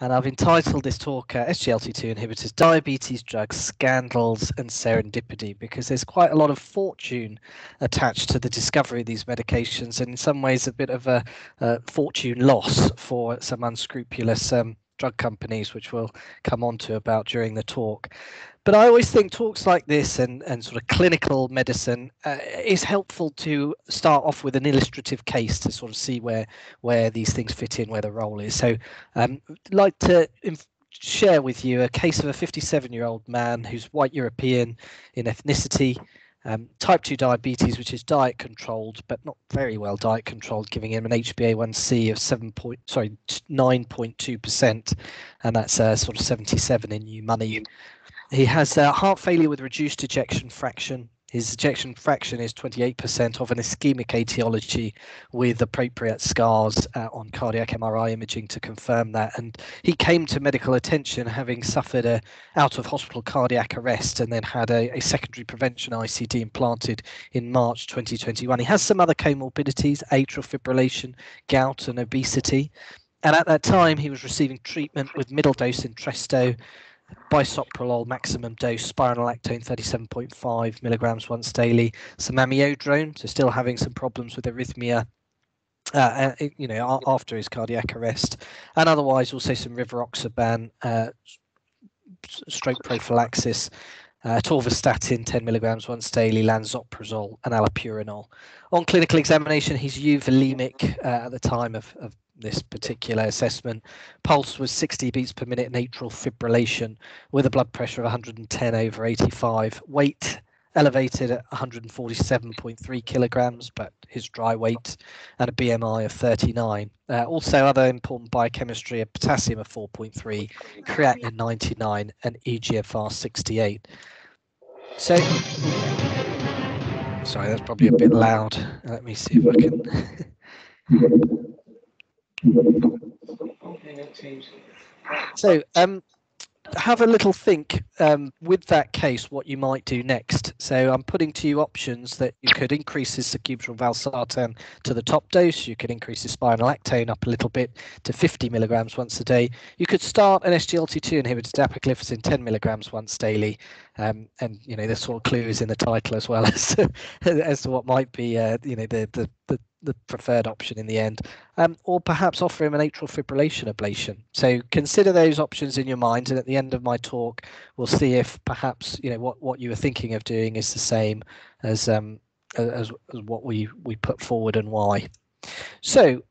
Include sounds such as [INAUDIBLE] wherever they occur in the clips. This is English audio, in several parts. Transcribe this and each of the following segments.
and I've entitled this talk uh, SGLT2 inhibitors, diabetes drugs, scandals, and serendipity, because there's quite a lot of fortune attached to the discovery of these medications, and in some ways, a bit of a, a fortune loss for some unscrupulous um, drug companies, which we'll come on to about during the talk. But I always think talks like this and, and sort of clinical medicine uh, is helpful to start off with an illustrative case to sort of see where where these things fit in, where the role is. So um, I'd like to inf- share with you a case of a 57 year old man who's white European in ethnicity, um, type 2 diabetes, which is diet controlled, but not very well diet controlled, giving him an HbA1c of 7 point, sorry, 9.2%, and that's uh, sort of 77 in new money. He has uh, heart failure with reduced ejection fraction. His ejection fraction is 28% of an ischemic etiology with appropriate scars uh, on cardiac MRI imaging to confirm that. And he came to medical attention having suffered a out of hospital cardiac arrest and then had a, a secondary prevention ICD implanted in March 2021. He has some other comorbidities, atrial fibrillation, gout, and obesity. And at that time, he was receiving treatment with middle dose Entresto bisoprolol maximum dose, spironolactone 37.5 milligrams once daily, some amiodarone, so still having some problems with arrhythmia. Uh, you know, after his cardiac arrest, and otherwise also some rivaroxaban, uh, stroke prophylaxis, uh, atorvastatin 10 milligrams once daily, lansoprazole, and allopurinol. On clinical examination, he's euvolemic uh, at the time of, of this particular assessment. Pulse was 60 beats per minute and atrial fibrillation with a blood pressure of 110 over 85. Weight elevated at 147.3 kilograms, but his dry weight and a BMI of 39. Uh, also, other important biochemistry: a potassium of 4.3, creatinine 99, and EGFR 68. So, sorry, that's probably a bit loud. Let me see if I can. [LAUGHS] So, um, have a little think um, with that case what you might do next. So I'm putting to you options that you could increase his sacubitril valsartan to the top dose. You could increase his spironolactone up a little bit to 50 milligrams once a day. You could start an SGLT2 inhibitor, dapagliflozin 10 milligrams once daily. Um, and you know, this sort of clue is in the title as well [LAUGHS] as to, as to what might be, uh, you know, the, the the the preferred option in the end, um, or perhaps offer him an atrial fibrillation ablation. So consider those options in your mind, and at the end of my talk, we'll see if perhaps you know what what you were thinking of doing is the same as um, as, as what we we put forward and why. So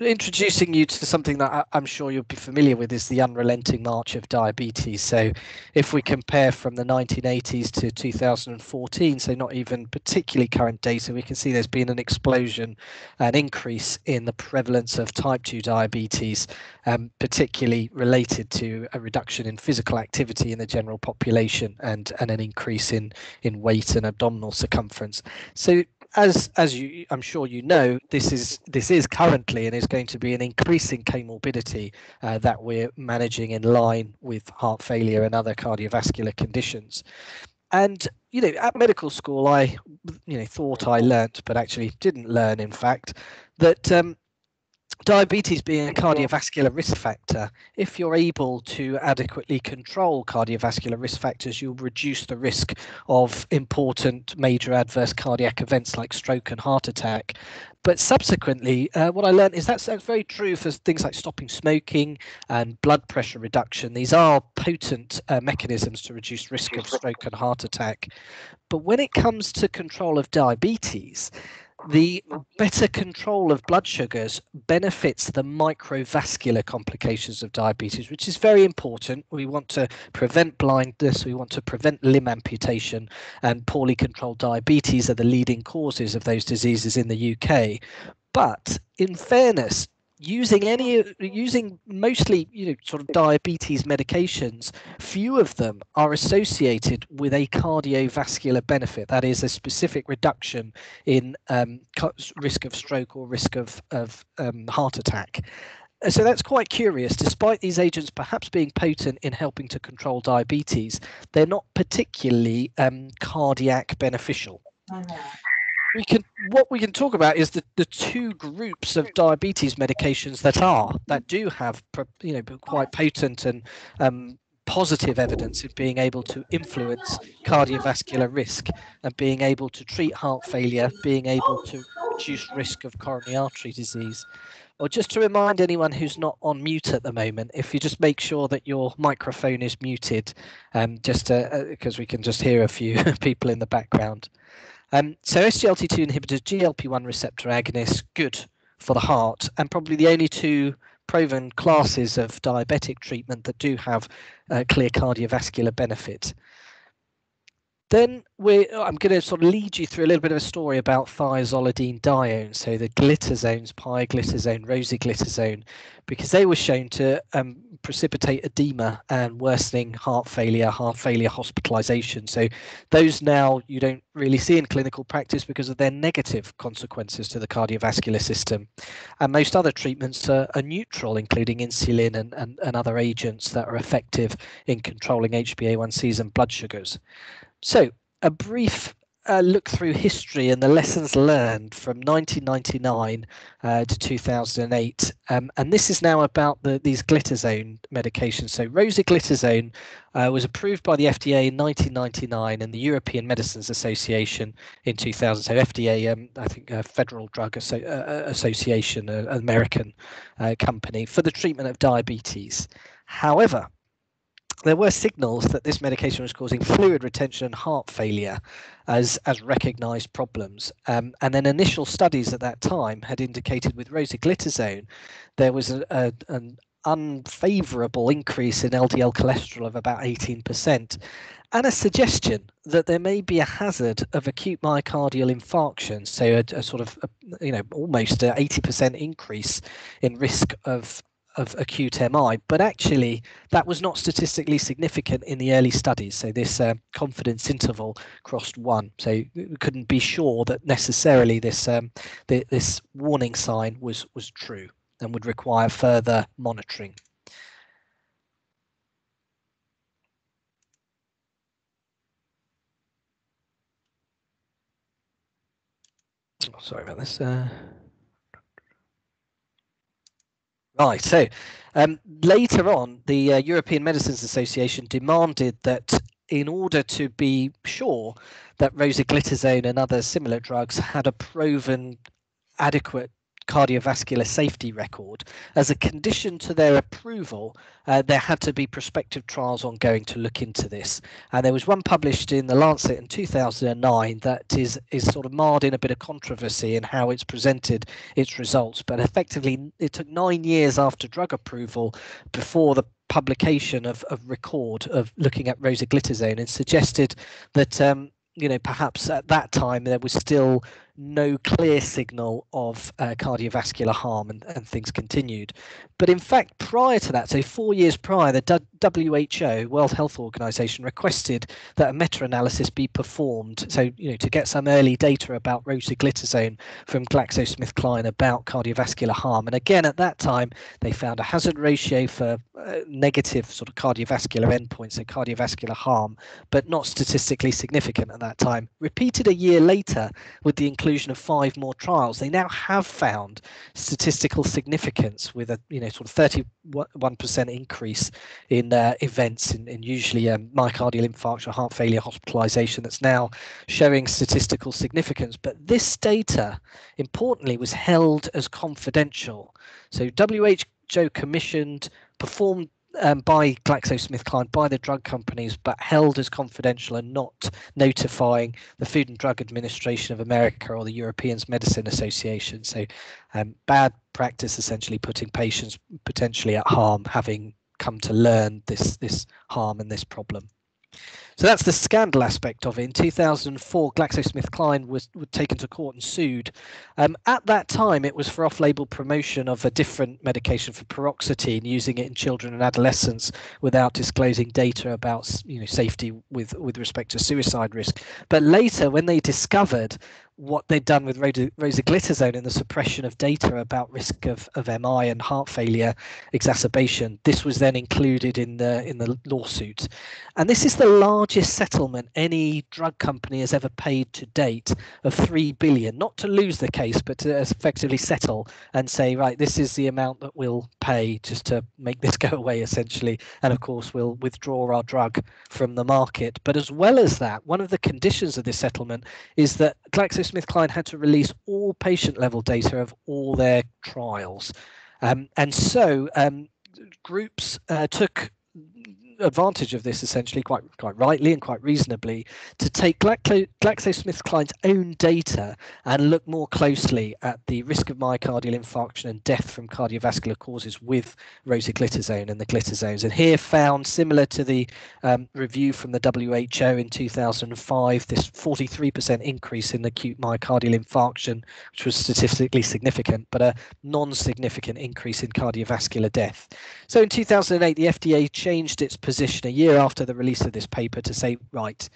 introducing you to something that I'm sure you'll be familiar with is the unrelenting march of diabetes. So, if we compare from the 1980s to 2014, so not even particularly current data, we can see there's been an explosion, an increase in the prevalence of type 2 diabetes, um, particularly related to a reduction in physical activity in the general population and, and an increase in, in weight and abdominal circumference. So, as as you I'm sure you know, this is this is currently and is going to be an increasing comorbidity uh, that we're managing in line with heart failure and other cardiovascular conditions. And you know, at medical school, I you know thought I learnt, but actually didn't learn. In fact, that um, diabetes being a cardiovascular risk factor, if you're able to adequately control cardiovascular risk factors, you'll reduce the risk of important major adverse cardiac events like stroke and heart attack. But subsequently, uh, what I learned is that's, that's very true for things like stopping smoking and blood pressure reduction. These are potent uh, mechanisms to reduce risk of stroke and heart attack. But when it comes to control of diabetes, the better control of blood sugars benefits the microvascular complications of diabetes, which is very important. We want to prevent blindness, we want to prevent limb amputation, and poorly controlled diabetes are the leading causes of those diseases in the UK. But in fairness, using any using mostly you know sort of diabetes medications few of them are associated with a cardiovascular benefit. That is a specific reduction in um, risk of stroke or risk of of um, heart attack. So that's quite curious. Despite these agents perhaps being potent in helping to control diabetes they're not particularly um, cardiac beneficial we can what we can talk about is the, the two groups of diabetes medications that are that do have you know quite potent and um, positive evidence of being able to influence cardiovascular risk and being able to treat heart failure, being able to reduce risk of coronary artery disease. Or just to remind anyone who's not on mute at the moment, if you just make sure that your microphone is muted, um, just because uh, we can just hear a few [LAUGHS] people in the background. Um, so SGLT2 inhibitors, GLP-1 receptor agonists, good for the heart, and probably the only two proven classes of diabetic treatment that do have uh, clear cardiovascular benefit. Then we I'm going to sort of lead you through a little bit of a story about thiazolidine so the glitazones, pioglitazone, rosiglitazone, because they were shown to um, precipitate edema and worsening heart failure, heart failure hospitalization. So those now you don't really see in clinical practice because of their negative consequences to the cardiovascular system. And most other treatments are, are neutral, including insulin and, and, and other agents that are effective in controlling HbA1cs and blood sugars. So, a brief uh, look through history and the lessons learned from 1999 uh, to 2008. Um, and this is now about the, these glitazone medications. So rosiglitazone uh, was approved by the FDA in 1999 and the European Medicines Association in 2000. So FDA, um, I think, a Federal Drug Asso- uh, uh, Association, an American uh, company for the treatment of diabetes. However, there were signals that this medication was causing fluid retention and heart failure as as recognized problems. Um, and then initial studies at that time had indicated with rosiglitazone there was a, a, an unfavorable increase in LDL cholesterol of about 18% and a suggestion that there may be a hazard of acute myocardial infarction so a, a sort of a, you know almost an 80% increase in risk of of acute MI, but actually that was not statistically significant in the early studies. So this uh, confidence interval crossed one. So we couldn't be sure that necessarily this um, the, this warning sign was was true and would require further monitoring. Oh, sorry about this. Uh... Right. So um, later on, the uh, European Medicines Association demanded that in order to be sure that rosiglitazone and other similar drugs had a proven adequate cardiovascular safety record. As a condition to their approval, uh, there had to be prospective trials ongoing to look into this. And there was one published in the Lancet in 2009 that is is sort of marred in a bit of controversy in how it's presented its results. But effectively, it took nine years after drug approval before the publication of, of record of looking at rosiglitazone and suggested that um, you know perhaps at that time there was still no clear signal of uh, cardiovascular harm and, and things continued. But in fact, prior to that, so four years prior, the WHO, World Health Organization, requested that a meta-analysis be performed. So, you know, to get some early data about rosiglitazone from GlaxoSmithKline about cardiovascular harm. And again, at that time, they found a hazard ratio for uh, negative sort of cardiovascular endpoints, so cardiovascular harm, but not statistically significant at that time. Repeated a year later with the inclusion inclusion of five more trials, they now have found statistical significance with a you know sort of 31% increase in uh, events in, in usually um, myocardial infarction or heart failure hospitalization that's now showing statistical significance. But this data, importantly, was held as confidential. So WHO commissioned, performed um, by GlaxoSmithKline, by the drug companies, but held as confidential and not notifying the Food and Drug Administration of America or the European Medicine Association. So, um, bad practice, essentially putting patients potentially at harm, having come to learn this this harm and this problem. So that's the scandal aspect of it. In 2004, GlaxoSmithKline was, was taken to court and sued. Um, at that time, it was for off-label promotion of a different medication for paroxetine, using it in children and adolescents without disclosing data about you know safety with with respect to suicide risk. But later, when they discovered what they'd done with rosiglitazone and the suppression of data about risk of, of MI and heart failure exacerbation. This was then included in the in the lawsuit, and this is the largest settlement any drug company has ever paid to date of three billion. Not to lose the case, but to effectively settle and say, right, this is the amount that we'll pay just to make this [LAUGHS] go away, essentially. And of course, we'll withdraw our drug from the market. But as well as that, one of the conditions of this settlement is that GlaxoSmithKline had to release all patient level data of all their trials. Um, and so um, groups uh, took advantage of this essentially quite quite rightly and quite reasonably to take GlaxoSmithKline's own data and look more closely at the risk of myocardial infarction and death from cardiovascular causes with rosiglitazone and the glitazones. And here found similar to the um, review from the WHO in 2005, this 43% increase in acute myocardial infarction, which was statistically significant, but a non-significant increase in cardiovascular death. So in 2008, the FDA changed its position a year after the release of this paper to say, right,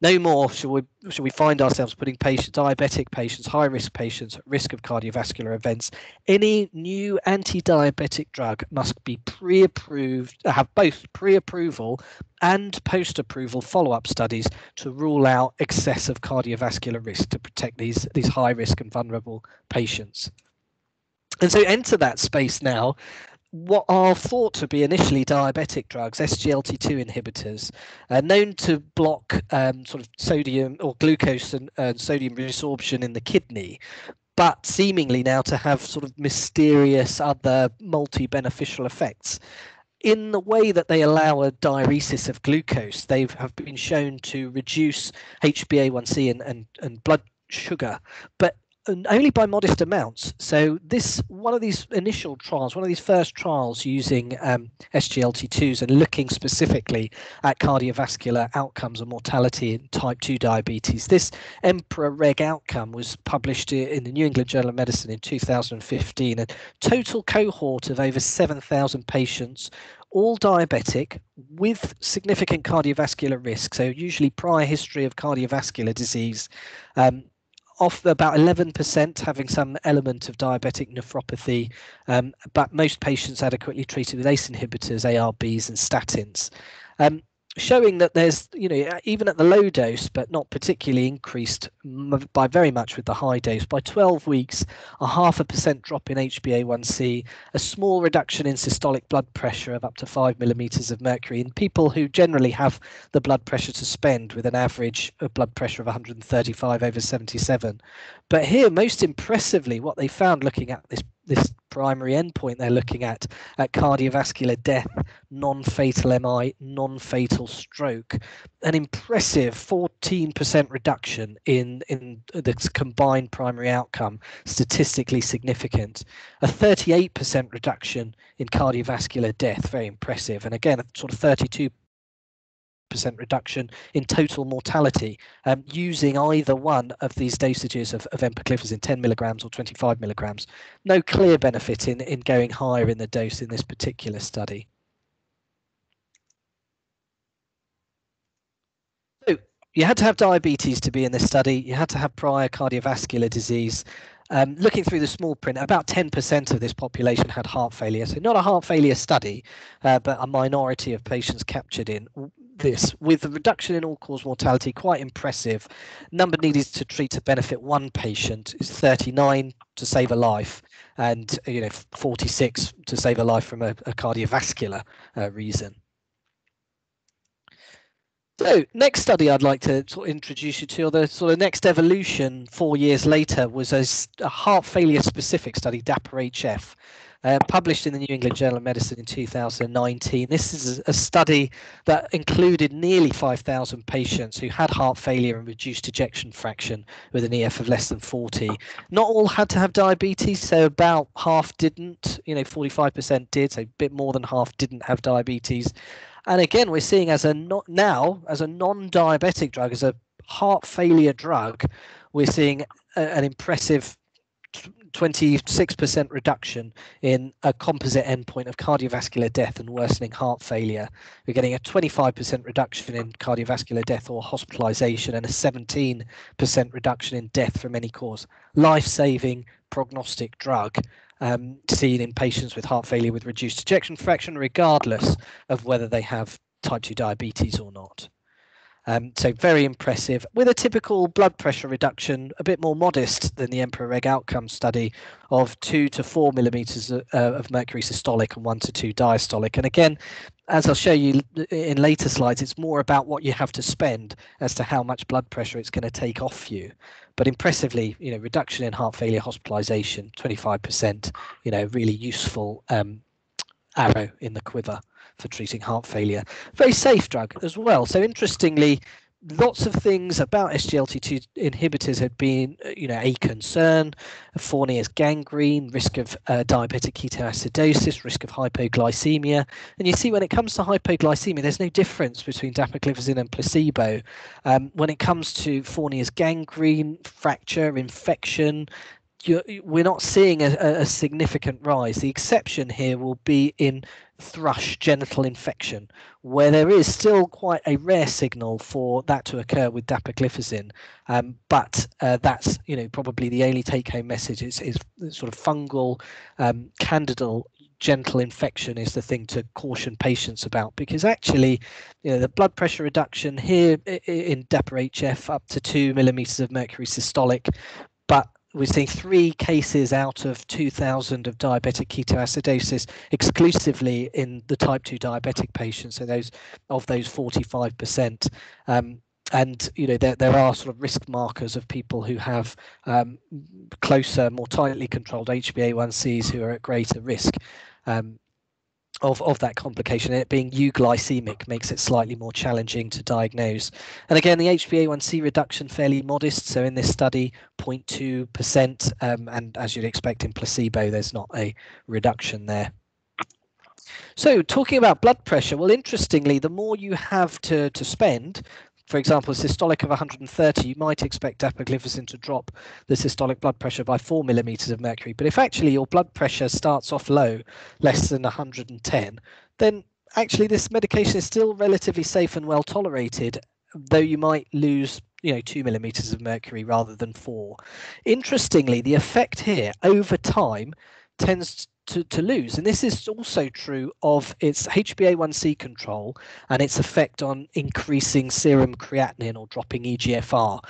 no more shall we shall we find ourselves putting patients, diabetic patients, high risk patients at risk of cardiovascular events. Any new anti-diabetic drug must be pre-approved, have both pre-approval and post-approval follow-up studies to rule out excessive cardiovascular risk to protect these these high risk and vulnerable patients. And so enter that space now what are thought to be initially diabetic drugs, SGLT2 inhibitors, are known to block um, sort of sodium or glucose and uh, sodium resorption in the kidney, but seemingly now to have sort of mysterious other multi beneficial effects. In the way that they allow a diuresis of glucose, they have been shown to reduce HbA1c and, and, and blood sugar, but only by modest amounts. So this one of these initial trials, one of these first trials using um, SGLT2s and looking specifically at cardiovascular outcomes and mortality in type 2 diabetes. This EMPA-REG outcome was published in the New England Journal of Medicine in 2015. A total cohort of over 7,000 patients all diabetic with significant cardiovascular risk, so usually prior history of cardiovascular disease, um, off about 11% having some element of diabetic nephropathy, um, but most patients adequately treated with ACE inhibitors, ARBs, and statins. Um, showing that there's, you know, uh, even at the low dose, but not particularly increased by very much with the high dose. By 12 weeks, a half a percent drop in HbA1c, a small reduction in systolic blood pressure of up to five millimeters of mercury in people who generally have the blood pressure to spend with an average blood pressure of 135 over 77. But here, most impressively, what they found looking at this this primary endpoint they're looking at at cardiovascular death, non-fatal MI, non-fatal stroke, an impressive 14% reduction in in the combined primary outcome, statistically significant, a 38% reduction in cardiovascular death, very impressive, and again, a sort of 32 percent reduction in total mortality um, using either one of these dosages of, of empagliflozin 10 milligrams or 25 milligrams. No clear benefit in, in going higher in the dose in this particular study. You had to have diabetes to be in this study. You had to have prior cardiovascular disease. Um, looking through the small print, about 10% of this population had heart failure. So not a heart failure study, uh, but a minority of patients captured in this with the reduction in all-cause mortality quite impressive. Number needed to treat to benefit one patient is 39 to save a life, and you know 46 to save a life from a, a cardiovascular uh, reason. So, next study I'd like to sort of introduce you to, or the sort of next evolution four years later, was a, a heart failure specific study, DAPA-HF, uh, published in the New England Journal of Medicine in 2019. This is a study that included nearly 5,000 patients who had heart failure and reduced ejection fraction with an EF of less than 40. Not all had to have diabetes, so about half didn't, you know, 45% did, so a bit more than half didn't have diabetes. And again, we're seeing as a not now as a non-diabetic drug, as a heart failure drug, we're seeing a, an impressive 26% reduction in a composite endpoint of cardiovascular death and worsening heart failure. We're getting a 25% reduction in cardiovascular death or hospitalization and a 17% reduction in death from any cause. Life saving prognostic drug um, seen in patients with heart failure with reduced ejection fraction, regardless of whether they have type 2 diabetes or not. Um, so very impressive with a typical blood pressure reduction, a bit more modest than the EMPA-REG outcome study of two to four millimeters of, uh, of mercury systolic and one to two diastolic. And again, as I'll show you in later slides, it's more about what you have to spend as to how much blood pressure it's going to take off you. But impressively, you know, reduction in heart failure hospitalization, 25%, you know, really useful um, arrow in the quiver for treating heart failure. Very safe drug as well. So interestingly, lots of things about SGLT2 inhibitors had been, uh, you know, a concern. Fournier's gangrene, risk of uh, diabetic ketoacidosis, risk of hypoglycemia. And you see, when it comes to hypoglycemia, there's no difference between dapagliflozin and placebo. Um, when it comes to Fournier's gangrene, fracture, infection, we're not seeing a, a, significant rise. The exception here will be in thrush genital infection, where there is still quite a rare signal for that to occur with dapagliflozin. Um, but uh, that's you know probably the only take-home message is, is sort of fungal um, candidal genital infection is the thing to caution patients about because actually you know the blood pressure reduction here in DAPA HF up to two millimeters of mercury systolic but we're seeing three cases out of 2,000 of diabetic ketoacidosis exclusively in the type 2 diabetic patients. So those of those 45%. Um, and you know there, there are sort of risk markers of people who have um, closer, more tightly controlled HbA1cs who are at greater risk. Um, of, of that complication. It being euglycemic makes it slightly more challenging to diagnose. And again, the HbA1c reduction fairly modest. So in this study, 0.2%, um, and as you'd expect in placebo, there's not a reduction there. So talking about blood pressure, well, interestingly, the more you have to, to spend, for example, a systolic of 130, you might expect dapagliflozin to drop the systolic blood pressure by 4 millimeters of mercury. But if actually your blood pressure starts off low, less than 110, then actually this medication is still relatively safe and well tolerated, though you might lose you know two millimeters of mercury rather than four interestingly the effect here over time tends to, to lose. And this is also true of its HbA1c control and its effect on increasing serum creatinine or dropping EGFR.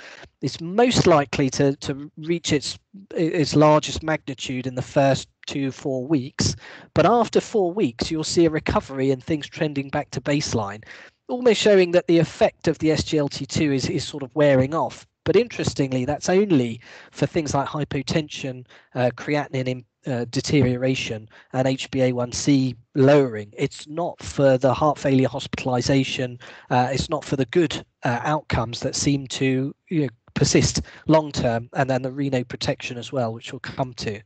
It's most likely to, to reach its, its largest magnitude in the first two, four weeks. But after four weeks, you'll see a recovery and things trending back to baseline, almost showing that the effect of the SGLT2 is, is sort of wearing off. But interestingly, that's only for things like hypotension, uh, creatinine uh, deterioration and HbA1c lowering. It's not for the heart failure hospitalization. Uh, it's not for the good uh, outcomes that seem to you know, persist long term, and then the renal protection as well, which we'll come to.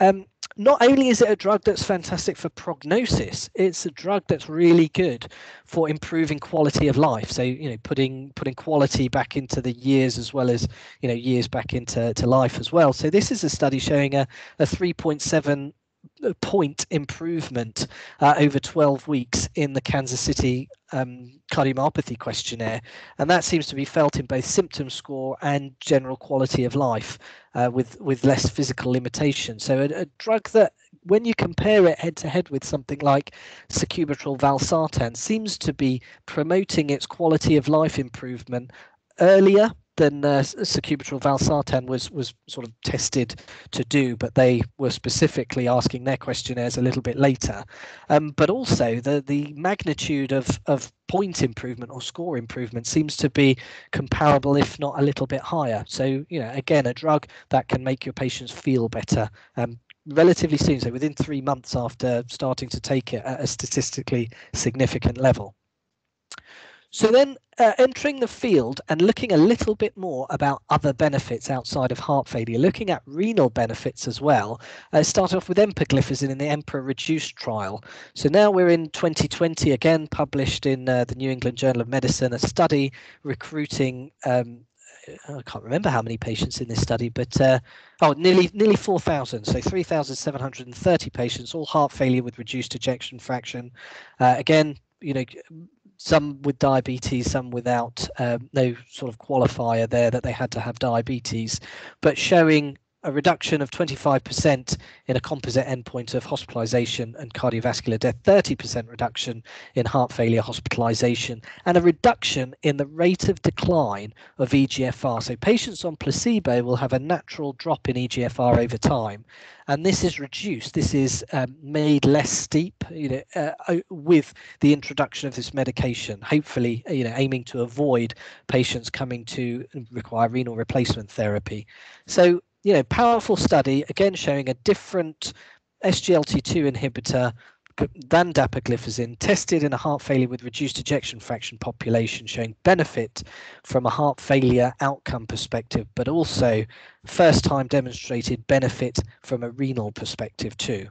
Um, not only is it a drug that's fantastic for prognosis, it's a drug that's really good for improving quality of life. So you know, putting putting quality back into the years as well as you know years back into to life as well. So this is a study showing a, a 3.7 point improvement uh, over 12 weeks in the Kansas City um, cardiomyopathy questionnaire, and that seems to be felt in both symptom score and general quality of life, uh, with with less physical limitation. So a, a, drug that, when you compare it head to head with something like sacubitril valsartan, seems to be promoting its quality of life improvement earlier than uh, sacubitril valsartan was was sort of tested to do, but they were specifically asking their questionnaires a little bit later. Um, but also the the magnitude of of point improvement or score improvement seems to be comparable, if not a little bit higher. So you know, again, a drug that can make your patients feel better. Um, relatively soon, so within three months after starting to take it at a statistically significant level. So then uh, entering the field and looking a little bit more about other benefits outside of heart failure, looking at renal benefits as well. Uh, started off with empagliflozin in the Emperor Reduced trial. So now we're in 2020 again, published in uh, the New England Journal of Medicine, a study recruiting um, I can't remember how many patients in this study, but uh, oh, nearly nearly 4,000. So 3,730 patients, all heart failure with reduced ejection fraction. Uh, again, you know, some with diabetes, some without, um, no sort of qualifier there that they had to have diabetes, but showing a reduction of 25% in a composite endpoint of hospitalization and cardiovascular death, 30% reduction in heart failure hospitalization, and a reduction in the rate of decline of EGFR. So patients on placebo will have a natural drop in EGFR over time, and this is reduced. This is um, made less steep, you know, uh, with the introduction of this medication. Hopefully, you know, aiming to avoid patients coming to require renal replacement therapy. So you know, powerful study, again showing a different SGLT2 inhibitor than dapagliflozin tested in a heart failure with reduced ejection fraction population showing benefit from a heart failure outcome perspective but also first time demonstrated benefit from a renal perspective too.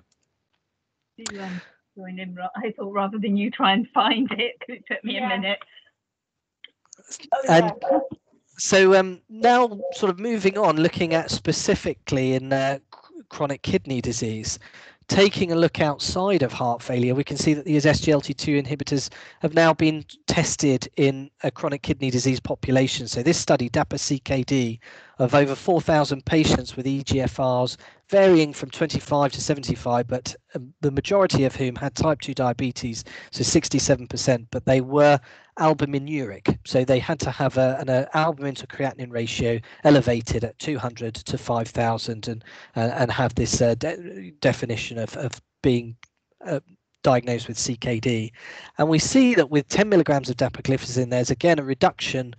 Um, join in i thought rather than you try and find it because it took me yeah. a minute oh, and so um, now, sort of moving on, looking at specifically in uh, chronic kidney disease, taking a look outside of heart failure, we can see that these SGLT2 inhibitors have now been tested in a chronic kidney disease population. So this study, DAPA-CKD, of over 4,000 patients with EGFRs varying from 25 to 75, but um, the majority of whom had type 2 diabetes, so 67%, but they were albuminuric. So they had to have a, an albumin to creatinine ratio elevated at 200 to 5,000 and, uh, and have this uh, de definition of, of being uh, diagnosed with CKD. And we see that with 10 milligrams of dapagliflozin, there's again a reduction,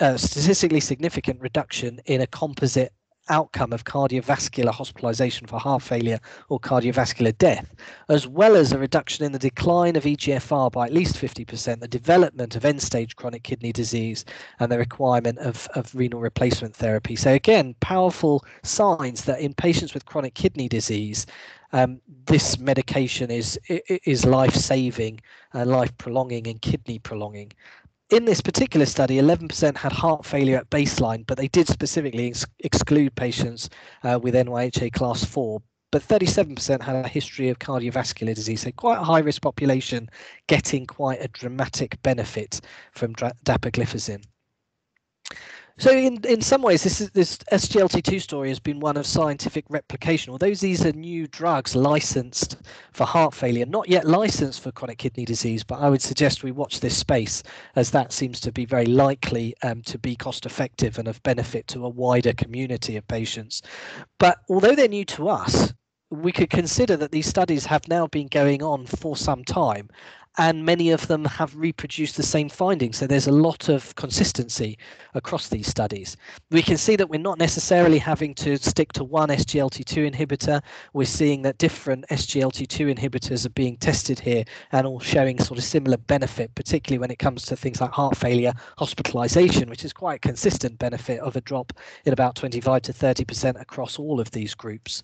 a statistically significant reduction in a composite outcome of cardiovascular hospitalization for heart failure or cardiovascular death, as well as a reduction in the decline of EGFR by at least 50%, the development of end stage chronic kidney disease, and the requirement of, of renal replacement therapy. So, again, powerful signs that in patients with chronic kidney disease, um, this medication is is life saving, uh, life prolonging, and kidney prolonging in this particular study, 11% had heart failure at baseline, but they did specifically ex exclude patients uh, with NYHA class 4. But 37% had a history of cardiovascular disease, so quite a high risk population getting quite a dramatic benefit from dapagliflozin. So in, in some ways, this is, this SGLT2 story has been one of scientific replication. Although these are new drugs licensed for heart failure, not yet licensed for chronic kidney disease, but I would suggest we watch this space as that seems to be very likely um, to be cost effective and of benefit to a wider community of patients. But although they're new to us, we could consider that these studies have now been going on for some time and many of them have reproduced the same findings. So there's a lot of consistency across these studies. We can see that we're not necessarily having to stick to one SGLT2 inhibitor. We're seeing that different SGLT2 inhibitors are being tested here and all showing sort of similar benefit, particularly when it comes to things like heart failure, hospitalization, which is quite a consistent benefit of a drop in about 25 to 30% across all of these groups.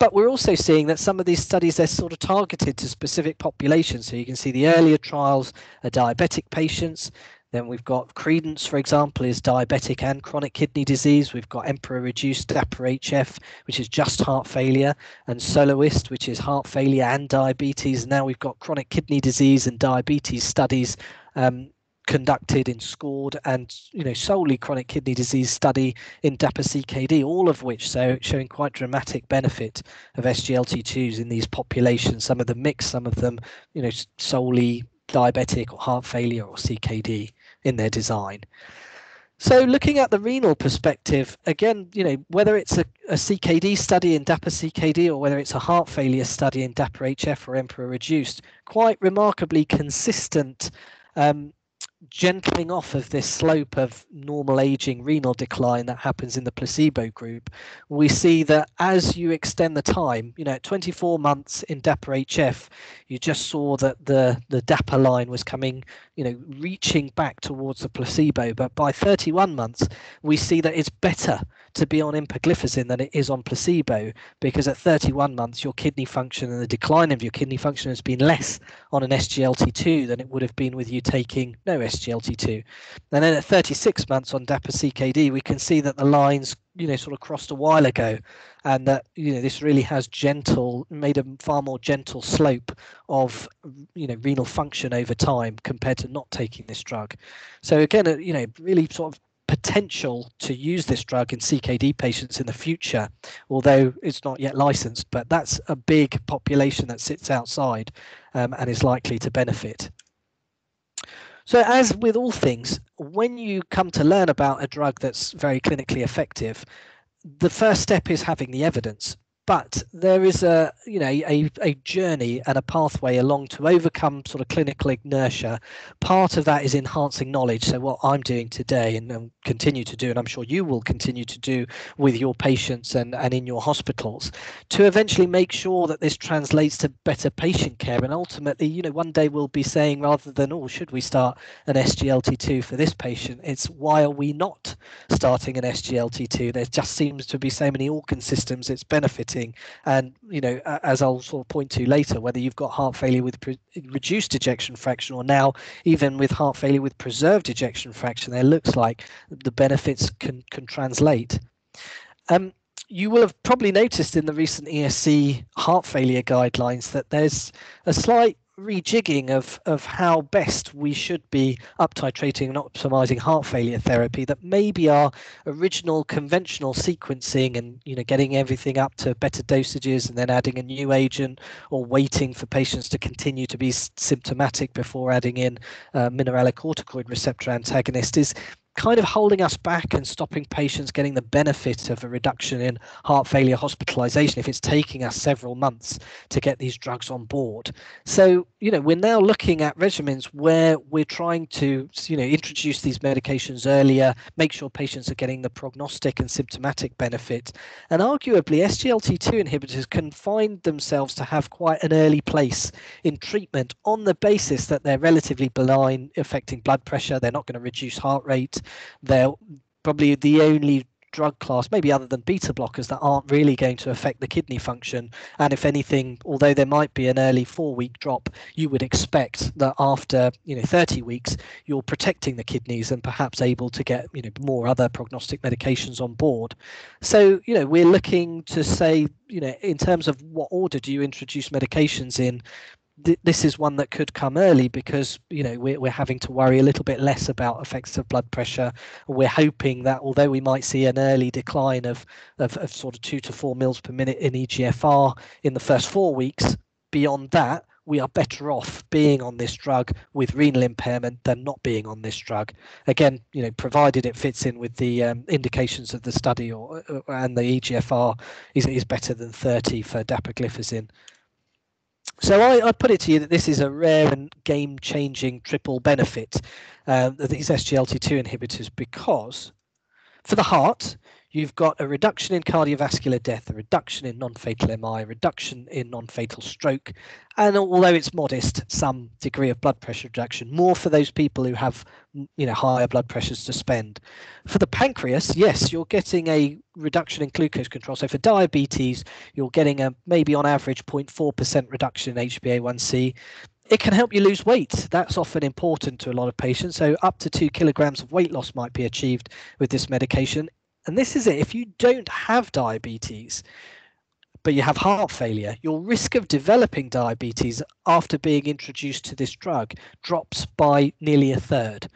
But we're also seeing that some of these studies they're sort of targeted to specific populations. So you can see the earlier trials are diabetic patients. Then we've got Credence, for example, is diabetic and chronic kidney disease. We've got Emperor Reduced DAPA-HF, which is just heart failure, and Soloist, which is heart failure and diabetes. Now we've got chronic kidney disease and diabetes studies um, conducted in SCORED and you know solely chronic kidney disease study in DAPA-CKD, all of which so showing quite dramatic benefit of SGLT2s in these populations. Some of them mixed, some of them you know solely diabetic or heart failure or CKD in their design. So looking at the renal perspective, again, you know, whether it's a, a CKD study in DAPA-CKD or whether it's a heart failure study in DAPA-HF or Emperor Reduced, quite remarkably consistent um, gentling off of this slope of normal aging renal decline that happens in the placebo group, we see that as you extend the time, you know, at 24 months in DAPA-HF, you just saw that the, the DAPA line was coming, you know, reaching back towards the placebo. But by 31 months, we see that it's better to be on empagliflozin than it is on placebo because at 31 months your kidney function and the decline of your kidney function has been less on an SGLT2 than it would have been with you taking no SGLT2. And then at 36 months on DAPA CKD, we can see that the lines, you know, sort of crossed a while ago, and that you know this really has gentle, made a far more gentle slope of you know renal function over time compared to not taking this drug. So again, uh, you know, really sort of potential to use this drug in CKD patients in the future, although it's not yet licensed. But that's a big population that sits outside um, and is likely to benefit. So, as with all things, when you come to learn about a drug that's very clinically effective, the first step is having the evidence but there is a you know a, a journey and a pathway along to overcome sort of clinical inertia. Part of that is enhancing knowledge. So what i'm doing today and, and continue to do and i'm sure you will continue to do with your patients and and in your hospitals to eventually make sure that this translates to better patient care. And ultimately you know one day we'll be saying rather than oh should we start an sglt2 for this patient? It's why are we not starting an sglt2 there just seems to be so many organ systems it's and you know as i'll sort of point to later whether you've got heart failure with pre- reduced ejection fraction or now even with heart failure with preserved ejection fraction there looks like the benefits can can translate. Um, you will have probably noticed in the recent ESC heart failure guidelines that there's a slight rejigging of of how best we should be up titrating and optimizing heart failure therapy that maybe our original conventional sequencing and you know getting everything up to better dosages and then adding a new agent or waiting for patients to continue to be symptomatic before adding in uh, mineralocorticoid receptor antagonist is kind of holding us back and stopping patients getting the benefit of a reduction in heart failure hospitalization if it's taking us several months to get these drugs on board. So, you know, we're now looking at regimens where we're trying to, you know, introduce these medications earlier, make sure patients are getting the prognostic and symptomatic benefit. And arguably, SGLT2 inhibitors can find themselves to have quite an early place in treatment on the basis that they're relatively benign, affecting blood pressure, they're not going to reduce heart rate they're probably the only drug class, maybe other than beta blockers, that aren't really going to affect the kidney function. And if anything, although there might be an early four week drop, you would expect that after you know 30 weeks, you're protecting the kidneys and perhaps able to get you know more other prognostic medications on board. So you know we're looking to say you know in terms of what order do you introduce medications in th- this is one that could come early because you know we're, we're having to worry a little bit less about effects of blood pressure. We're hoping that although we might see an early decline of, of, of sort of two to four mils per minute in EGFR in the first four weeks, beyond that, we are better off being on this drug with renal impairment than not being on this drug. Again, you know, provided it fits in with the um, indications of the study or, or and the EGFR is, is better than 30 for dapagliflozin. So I, I put it to you that this is a rare and game-changing triple benefit uh, of these SGLT2 inhibitors because for the heart, you've got a reduction in cardiovascular death, a reduction in non-fatal MI, a reduction in non-fatal stroke, and although it's modest, some degree of blood pressure reduction, more for those people who have mm, you know higher blood pressures to spend. For the pancreas, yes, you're getting a reduction in glucose control. So for diabetes, you're getting a maybe on average 0.4% reduction in HbA1c it can help you lose weight. That's often important to a lot of patients. So up to two kilograms of weight loss might be achieved with this medication and this is it if you don't have diabetes but you have heart failure your risk of developing diabetes after being introduced to this drug drops by nearly a third.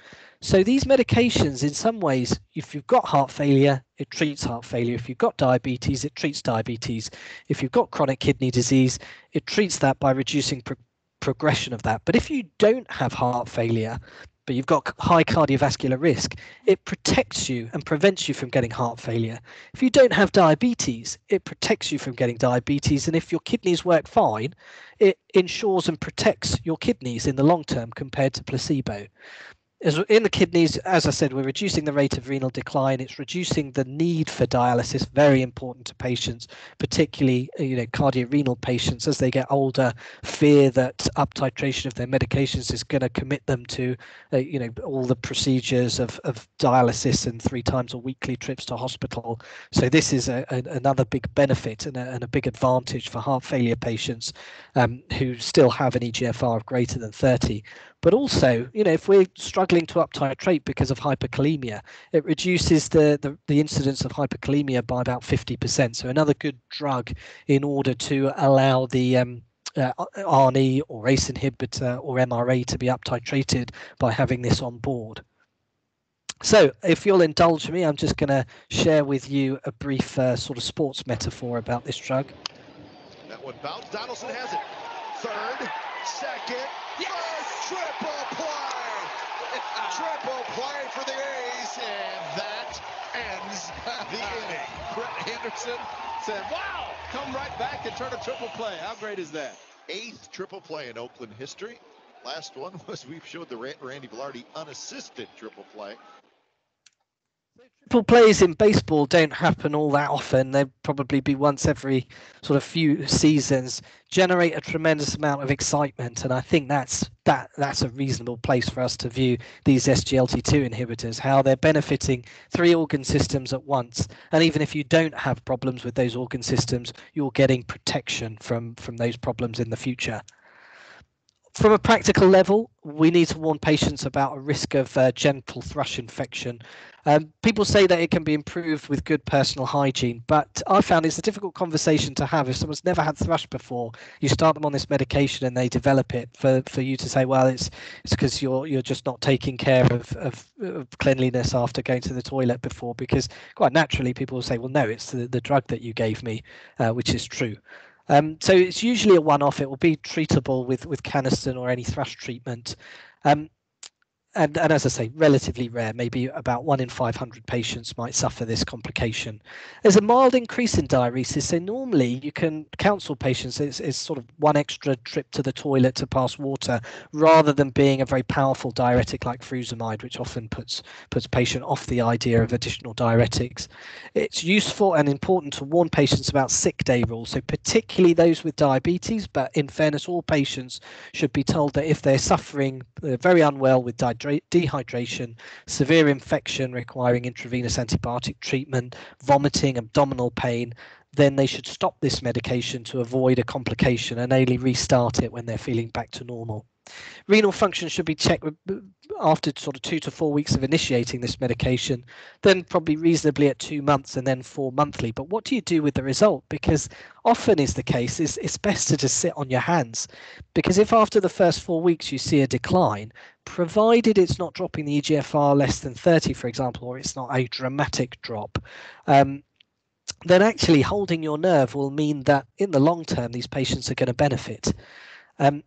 So these medications in some ways if you've got heart failure it treats heart failure. If you've got diabetes it treats diabetes. If you've got chronic kidney disease it treats that by reducing pro- progression of that. But if you don't have heart failure but you've got high cardiovascular risk, it protects you and prevents you from getting heart failure. If you don't have diabetes, it protects you from getting diabetes. And if your kidneys work fine, it ensures and protects your kidneys in the long term compared to placebo in the kidneys, as I said, we're reducing the rate of renal decline. It's reducing the need for dialysis, very important to patients, particularly uh, you know cardiorenal patients as they get older, fear that up titration of their medications is going to commit them to uh, you know all the procedures of, of dialysis and three times a weekly trips to hospital. So this is a, a, another big benefit and a, and a, big advantage for heart failure patients um, who still have an EGFR of greater than 30. But also, you know, if we're struggling struggling to uptitrate because of hyperkalemia. It reduces the, the, the incidence of hyperkalemia by about 50%. So another good drug in order to allow the um, uh, ARNI or ACE inhibitor or MRA to be uptitrated by having this on board. So, if you'll indulge me, I'm just going to share with you a brief uh, sort of sports metaphor about this drug. That one bounced. Donaldson has it. Third, second, yes! Triple play! [LAUGHS] triple play for the A's, and that ends [LAUGHS] the inning. Brett Anderson said, wow, come right back and turn a triple play. How great is that? Eighth triple play in Oakland history. Last one [LAUGHS] was we showed the Randy Velarde unassisted triple play triple plays in baseball don't happen all that often. They'd probably be once every sort of few seasons. Generate a tremendous amount of excitement, and I think that's that that's a reasonable place for us to view these SGLT2 inhibitors, how they're benefiting three organ systems at once. And even if you don't have problems with those organ systems, you're getting protection from from those problems in the future from a practical level, we need to warn patients about a risk of uh, genital thrush infection. Um, people say that it can be improved with good personal hygiene, but I found it's a difficult conversation to have. If someone's never had thrush before, you start them on this medication and they develop it. For, for you to say, well, it's it's because you're you're just not taking care of, of, of, cleanliness after going to the toilet before, because quite naturally people will say, well, no, it's the, the drug that you gave me, uh, which is true. Um, so it's usually a one-off. It will be treatable with with Canesten or any thrush treatment. Um, and, and as I say, relatively rare, maybe about one in 500 patients might suffer this complication. There's a mild increase in diuresis, so normally you can counsel patients it's, it's sort of one extra trip to the toilet to pass water, rather than being a very powerful diuretic like furosemide, which often puts puts patient off the idea of additional diuretics. It's useful and important to warn patients about sick day rules, so particularly those with diabetes, but in fairness, all patients should be told that if they're suffering uh, very unwell with diabetes, dehydration, severe infection requiring intravenous antibiotic treatment, vomiting, abdominal pain, then they should stop this medication to avoid a complication and only restart it when they're feeling back to normal. Renal function should be checked after sort of two to four weeks of initiating this medication, then probably reasonably at two months and then four monthly. But what do you do with the result? Because often is the case is it's best to just sit on your hands. Because if after the first four weeks you see a decline, provided it's not dropping the EGFR less than 30, for example, or it's not a dramatic drop, um, then actually holding your nerve will mean that in the long term these patients are going to benefit. Um,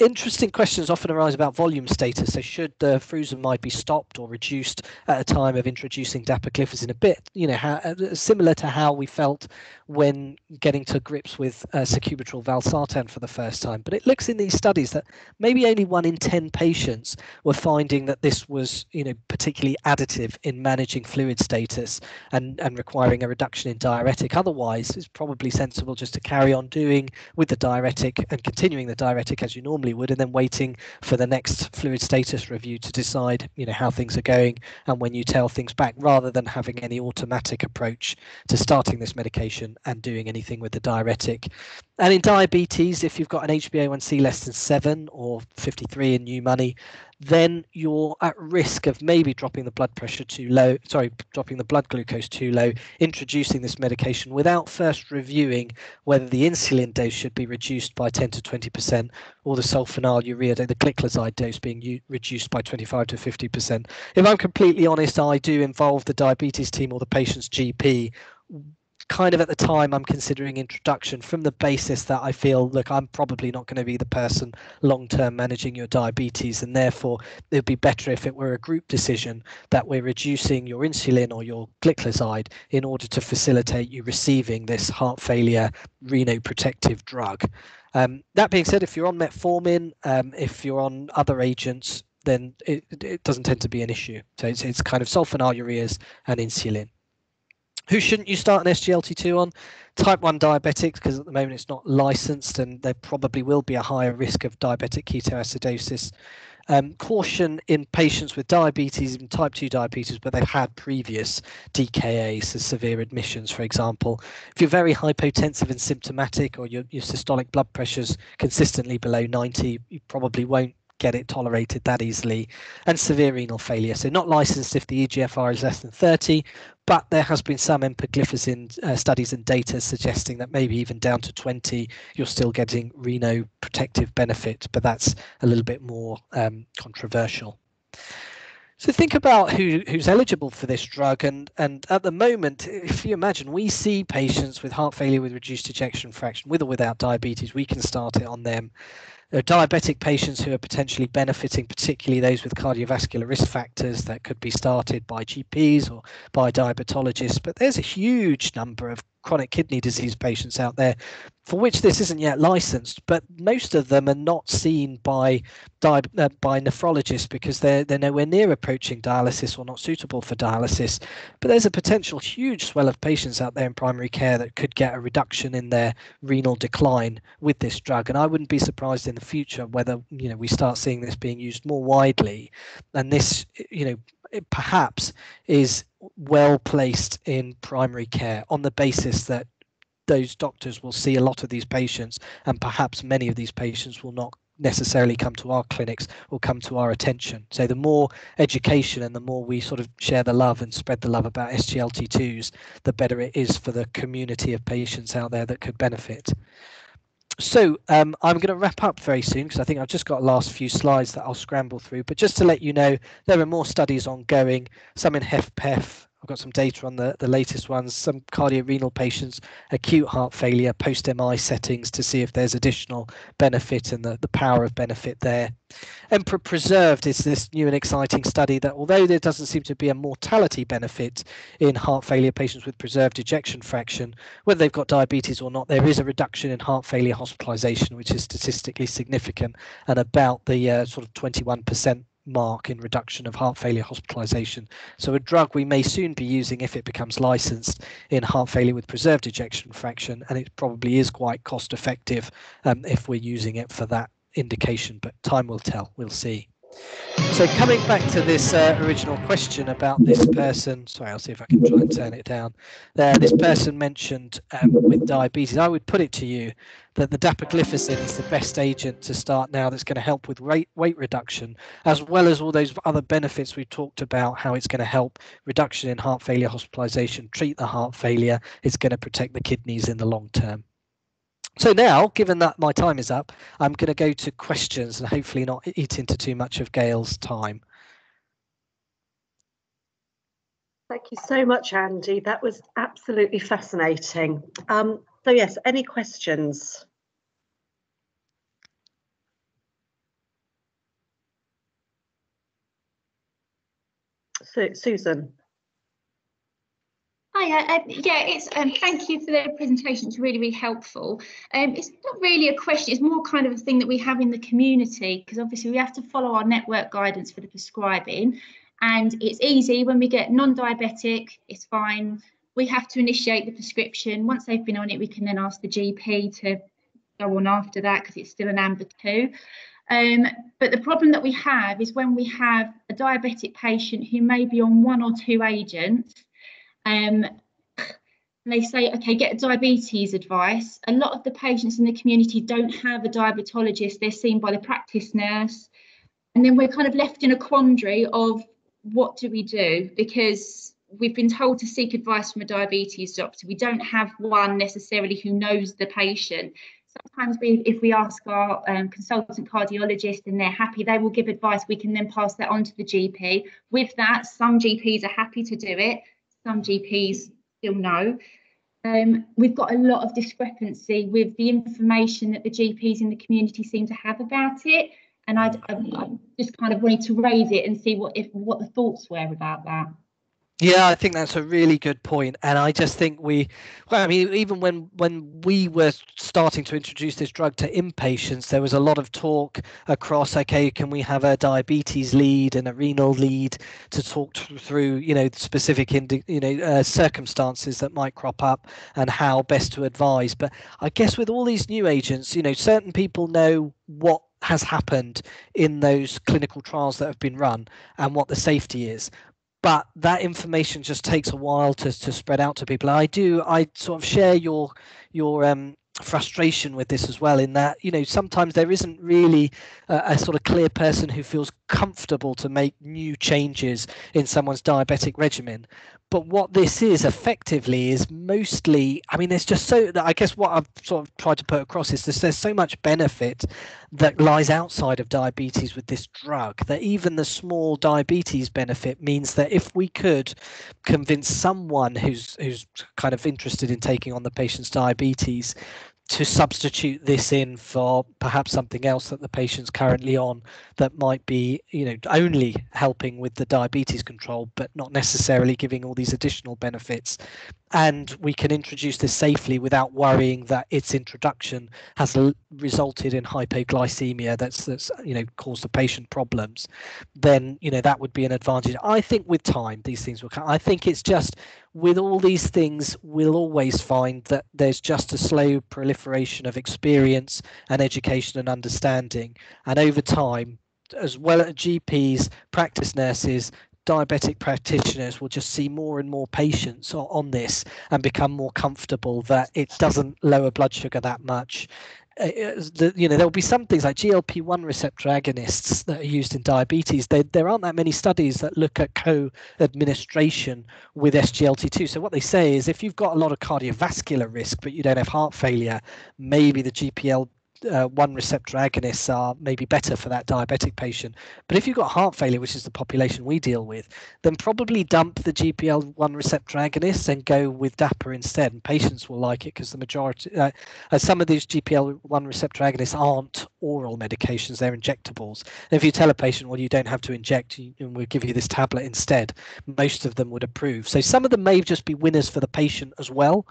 interesting questions often arise about volume status. So should the furosemide be stopped or reduced at a time of introducing dapagliflozin? A bit, you know, how, uh, similar to how we felt when getting to grips with uh, sacubitril valsartan for the first time. But it looks in these studies that maybe only one in 10 patients were finding that this was, you know, particularly additive in managing fluid status and, and requiring a reduction in diuretic. Otherwise, it's probably sensible just to carry on doing with the diuretic and continuing the diuretic as you normally would, and then waiting for the next fluid status review to decide, you know, how things are going and when you tell things back, rather than having any automatic approach to starting this medication and doing anything with the diuretic. And in diabetes, if you've got an HbA1c less than seven or 53 in new money, then you're at risk of maybe dropping the blood pressure too low, sorry, dropping the blood glucose too low, introducing this medication without first reviewing whether the insulin dose should be reduced by 10 to 20% or the sulfonylurea, the gliclazide dose being u- reduced by 25 to 50%. If I'm completely honest, I do involve the diabetes team or the patient's GP kind of at the time I'm considering introduction from the basis that I feel, look, I'm probably not going to be the person long term managing your diabetes, and therefore it would be better if it were a group decision that we're reducing your insulin or your gliclazide in order to facilitate you receiving this heart failure renoprotective drug. Um, that being said, if you're on metformin, um, if you're on other agents, then it, it doesn't tend to be an issue. So it's, it's kind of sulfonylureas and insulin. Who shouldn't you start an SGLT2 on? Type 1 diabetics, because at the moment it's not licensed and there probably will be a higher risk of diabetic ketoacidosis. Um, caution in patients with diabetes, even type 2 diabetes, but they've had previous DKAs, so severe admissions, for example. If you're very hypotensive and symptomatic or your, your systolic blood pressure's consistently below 90, you probably won't get it tolerated that easily, and severe renal failure. So not licensed if the EGFR is less than 30, but there has been some empagliflozin uh, studies and data suggesting that maybe even down to 20, you're still getting renoprotective benefit, but that's a little bit more um, controversial. So think about who, who's eligible for this drug, and and at the moment, if you imagine, we see patients with heart failure with reduced ejection fraction, with or without diabetes, we can start it on them. There are diabetic patients who are potentially benefiting, particularly those with cardiovascular risk factors that could be started by GPs or by diabetologists. But there's a huge number of chronic kidney disease patients out there for which this isn't yet licensed, but most of them are not seen by uh, by nephrologists because they're they're nowhere near approaching dialysis or not suitable for dialysis. But there's a potential huge swell of patients out there in primary care that could get a reduction in their renal decline with this drug, and I wouldn't be surprised in the future whether you know we start seeing this being used more widely, and this you know perhaps is well placed in primary care on the basis that those doctors will see a lot of these patients and perhaps many of these patients will not necessarily come to our clinics or come to our attention. So the more education and the more we sort of share the love and spread the love about SGLT2s, the better it is for the community of patients out there that could benefit so um, I'm going to wrap up very soon because I think I've just got last few slides that I'll scramble through. But just to let you know, there are more studies ongoing, some in HFpEF, I've got some data on the, the latest ones, some cardiorenal patients, acute heart failure, post-MI settings to see if there's additional benefit and the, the power of benefit there. Emperor Preserved is this new and exciting study that although there doesn't seem to be a mortality benefit in heart failure patients with preserved ejection fraction, whether they've got diabetes or not, there is a reduction in heart failure hospitalization, which is statistically significant and about the uh, sort of 21% mark in reduction of heart failure hospitalization. So a drug we may soon be using if it becomes licensed in heart failure with preserved ejection fraction, and it probably is quite cost effective um, if we're using it for that indication, but time will tell, we'll see. So coming back to this uh, original question about this person, sorry, I'll see if I can try and turn it down. There, this person mentioned um, with diabetes. I would put it to you that the dapagliflozin is the best agent to start now. That's going to help with weight weight reduction, as well as all those other benefits we talked about. How it's going to help reduction in heart failure hospitalisation, treat the heart failure. It's going to protect the kidneys in the long term. So now, given that my time is up, I'm going to go to questions and hopefully not eat into too much of Gayle's time. Thank you so much, Andy. That was absolutely fascinating. Um, so yes, any questions? Susan. Hi, uh, yeah, it's um, thank you for the presentation. It's really, really helpful. Um, it's not really a question, it's more kind of a thing that we have in the community because obviously we have to follow our network guidance for the prescribing. And it's easy when we get non diabetic, it's fine. We have to initiate the prescription. Once they've been on it, we can then ask the GP to go on after that because it's still an amber 2. Um, but the problem that we have is when we have a diabetic patient who may be on one or two agents um, they say, okay, get diabetes advice. A lot of the patients in the community don't have a diabetologist, they're seen by the practice nurse. And then we're kind of left in a quandary of what do we do? Because we've been told to seek advice from a diabetes doctor. We don't have one necessarily who knows the patient. Sometimes we, if we ask our um, consultant cardiologist and they're happy, they will give advice. We can then pass that on to the GP. With that, some GPs are happy to do it some GPs still know. Um, we've got a lot of discrepancy with the information that the GPs in the community seem to have about it. And I, I, I just kind of wanted to raise it and see what if what the thoughts were about that. Yeah, I think that's a really good point, and I just think we, well, I mean, even when when we were starting to introduce this drug to inpatients, there was a lot of talk across. Okay, can we have a diabetes lead and a renal lead to talk through, you know, specific, you know, uh, circumstances that might crop up and how best to advise. But I guess with all these new agents, you know, certain people know what has happened in those clinical trials that have been run and what the safety is but that information just takes a while to, to spread out to people. I do I sort of share your your um frustration with this as well in that you know sometimes there isn't really a, a, sort of clear person who feels comfortable to make new changes in someone's diabetic regimen but what this is effectively is mostly i mean there's just so i guess what i've sort of tried to put across is this, there's so much benefit that lies outside of diabetes with this drug that even the small diabetes benefit means that if we could convince someone who's who's kind of interested in taking on the patient's diabetes to substitute this in for perhaps something else that the patient's currently on that might be you know only helping with the diabetes control but not necessarily giving all these additional benefits and we can introduce this safely without worrying that its introduction has l- resulted in hypoglycemia that's that's you know caused the patient problems then you know that would be an advantage. I think with time these things will come. I think it's just with all these things we'll always find that there's just a slow proliferation of experience and education and understanding. And over time as well as gps practice nurses diabetic practitioners will just see more and more patients on this and become more comfortable that it doesn't lower blood sugar that much. Uh, the, you know, there'll be some things like GLP-1 receptor agonists that are used in diabetes. There, there aren't that many studies that look at co-administration with SGLT2. So what they say is if you've got a lot of cardiovascular risk, but you don't have heart failure, maybe the GPL uh, one receptor agonists are maybe better for that diabetic patient. But if you've got heart failure, which is the population we deal with, then probably dump the GPL1 receptor agonists and go with DAPA instead. And patients will like it because the majority, uh, uh, some of these GPL1 receptor agonists aren't oral medications, they're injectables. And if you tell a patient, well, you don't have to inject, and we'll give you this tablet instead, most of them would approve. So some of them may just be winners for the patient as well.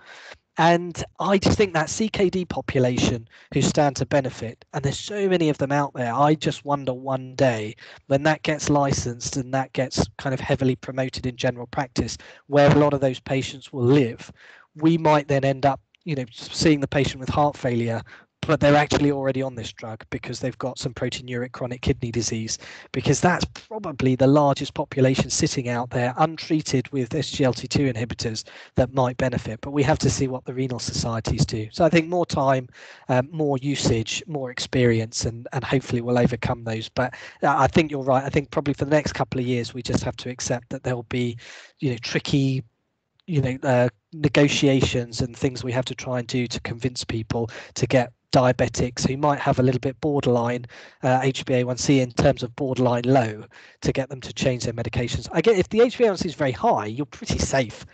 And I just think that CKD population who stand to benefit, and there's so many of them out there, I just wonder one day when that gets licensed and that gets kind of heavily promoted in general practice, where a lot of those patients will live, we might then end up you know seeing the patient with heart failure but they're actually already on this drug because they've got some proteinuric chronic kidney disease because that's probably the largest population sitting out there untreated with SGLT2 inhibitors that might benefit. But we have to see what the renal societies do. So I think more time um, more usage more experience and and hopefully we'll overcome those. But uh, I think you're right. I think probably for the next couple of years we just have to accept that there will be you know tricky you know uh, negotiations and things we have to try and do to convince people to get diabetics who might have a little bit borderline uh, HbA1c in terms of borderline low to get them to change their medications. I get if the HbA1c is very high, you're pretty safe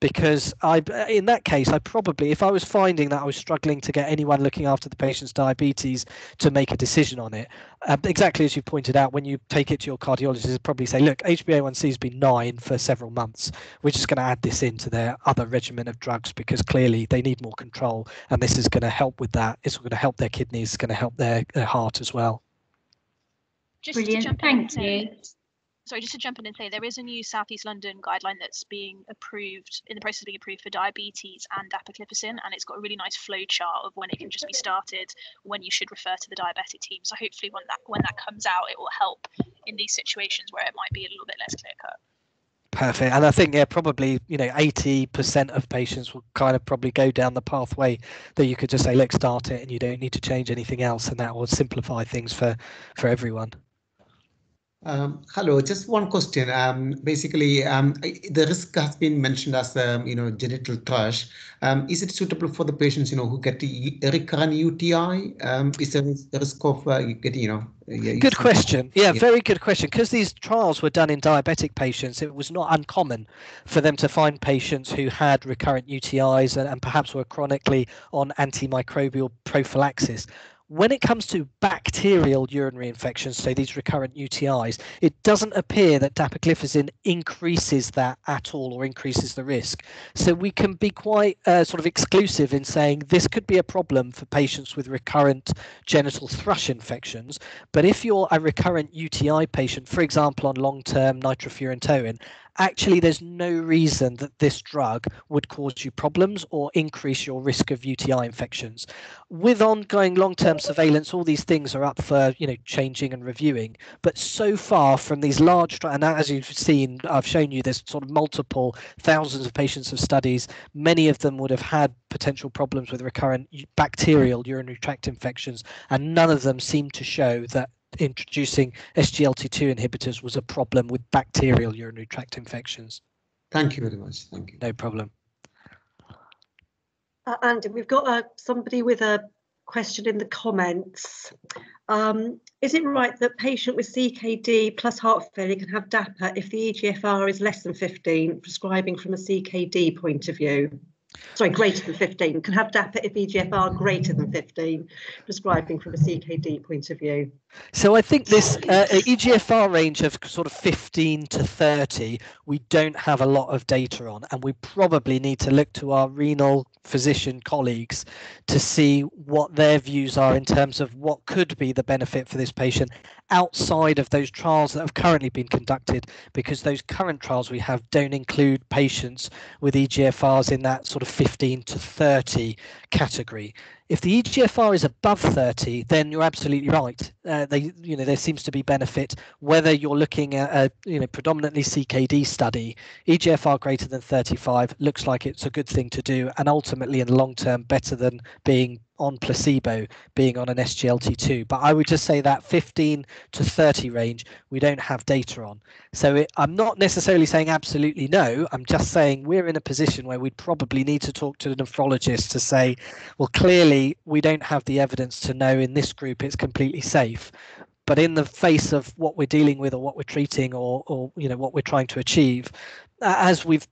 because I, in that case, I probably, if I was finding that I was struggling to get anyone looking after the patient's diabetes to make a decision on it, uh, exactly as you pointed out, when you take it to your cardiologist, they probably say, look, HbA1c has been nine for several months. We're just going to add this into their other regimen of drugs because clearly they need more control, and this is going to help with that. It's going to help their kidneys, it's going to help their, their heart as well. Just Brilliant. Thank you sorry, just to jump in and say there is a new Southeast London guideline that's being approved in the process of being approved for diabetes and dapagliflozin, and it's got a really nice flow chart of when it can just be started, when you should refer to the diabetic team. So hopefully, when that when that comes out, it will help in these situations where it might be a little bit less clear cut. Perfect. And I think, yeah, probably, you know, 80% of patients will kind of probably go down the pathway that you could just say, look, start it and you don't need to change anything else. And that will simplify things for, for everyone. Um, hello, just one question. Um, basically, um, the risk has been mentioned as um, you know genital thrush. Um, is it suitable for the patients you know who get recurrent UTI? Um, is there a risk of uh, getting you know? good question. Yeah, yeah, very good question. Because these trials were done in diabetic patients, it was not uncommon for them to find patients who had recurrent UTIs and, and perhaps were chronically on antimicrobial prophylaxis when it comes to bacterial urinary infections, so these recurrent UTIs, it doesn't appear that dapagliflozin increases that at all or increases the risk. So we can be quite uh, sort of exclusive in saying this could be a problem for patients with recurrent genital thrush infections. But if you're a recurrent UTI patient, for example, on long-term nitrofurantoin, actually there's no reason that this drug would cause you problems or increase your risk of UTI infections. With ongoing long-term surveillance, all these things are up for you know changing and reviewing. But so far from these large and as you've seen, I've shown you there's sort of multiple thousands of patients of studies. Many of them would have had potential problems with recurrent bacterial urinary tract infections, and none of them seem to show that introducing SGLT2 inhibitors was a problem with bacterial urinary tract infections. Thank you very much. Thank you. No problem. Uh, Andy, we've got uh, somebody with a question in the comments. Um, is it right that patient with CKD plus heart failure can have DAPA if the EGFR is less than 15, prescribing from a CKD point of view? Sorry, greater than 15, can have DAPA if EGFR greater than 15, prescribing from a CKD point of view. So I think this uh, EGFR range of sort of 15 to 30, we don't have a lot of data on, and we probably need to look to our renal physician colleagues to see what their views are in terms of what could be the benefit for this patient outside of those trials that have currently been conducted, because those current trials we have don't include patients with EGFRs in that sort of 15 to 30 category. If the EGFR is above 30, then you're absolutely right. Uh, they, you know, there seems to be benefit whether you're looking at a, you know, predominantly CKD study. EGFR greater than 35 looks like it's a good thing to do, and ultimately in the long term, better than being on placebo being on an SGLT2. But I would just say that 15 to 30 range, we don't have data on. So it, I'm not necessarily saying absolutely no. I'm just saying we're in a position where we'd probably need to talk to the nephrologist to say, well, clearly we don't have the evidence to know in this group it's completely safe but in the face of what we're dealing with or what we're treating or or you know what we're trying to achieve as we've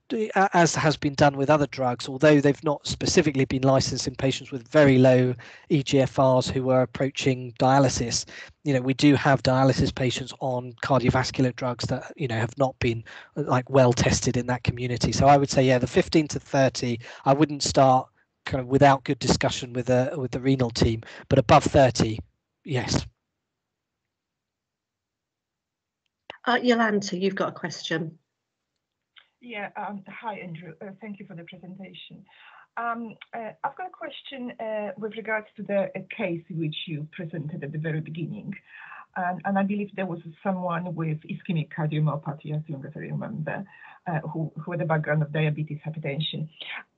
as has been done with other drugs although they've not specifically been licensed in patients with very low egfrs who are approaching dialysis you know we do have dialysis patients on cardiovascular drugs that you know have not been like well tested in that community. So i would say yeah the 15 to 30 i wouldn't start kind of without good discussion with the with the renal team but above 30 yes uh, Yolanta, you've got a question. Yeah. Um, hi, Andrew. Uh, thank you for the presentation. Um, uh, I've got a question uh, with regards to the case which you presented at the very beginning. And, and, I believe there was someone with ischemic cardiomyopathy, as long as I remember, uh, who, who had a background of diabetes, hypertension.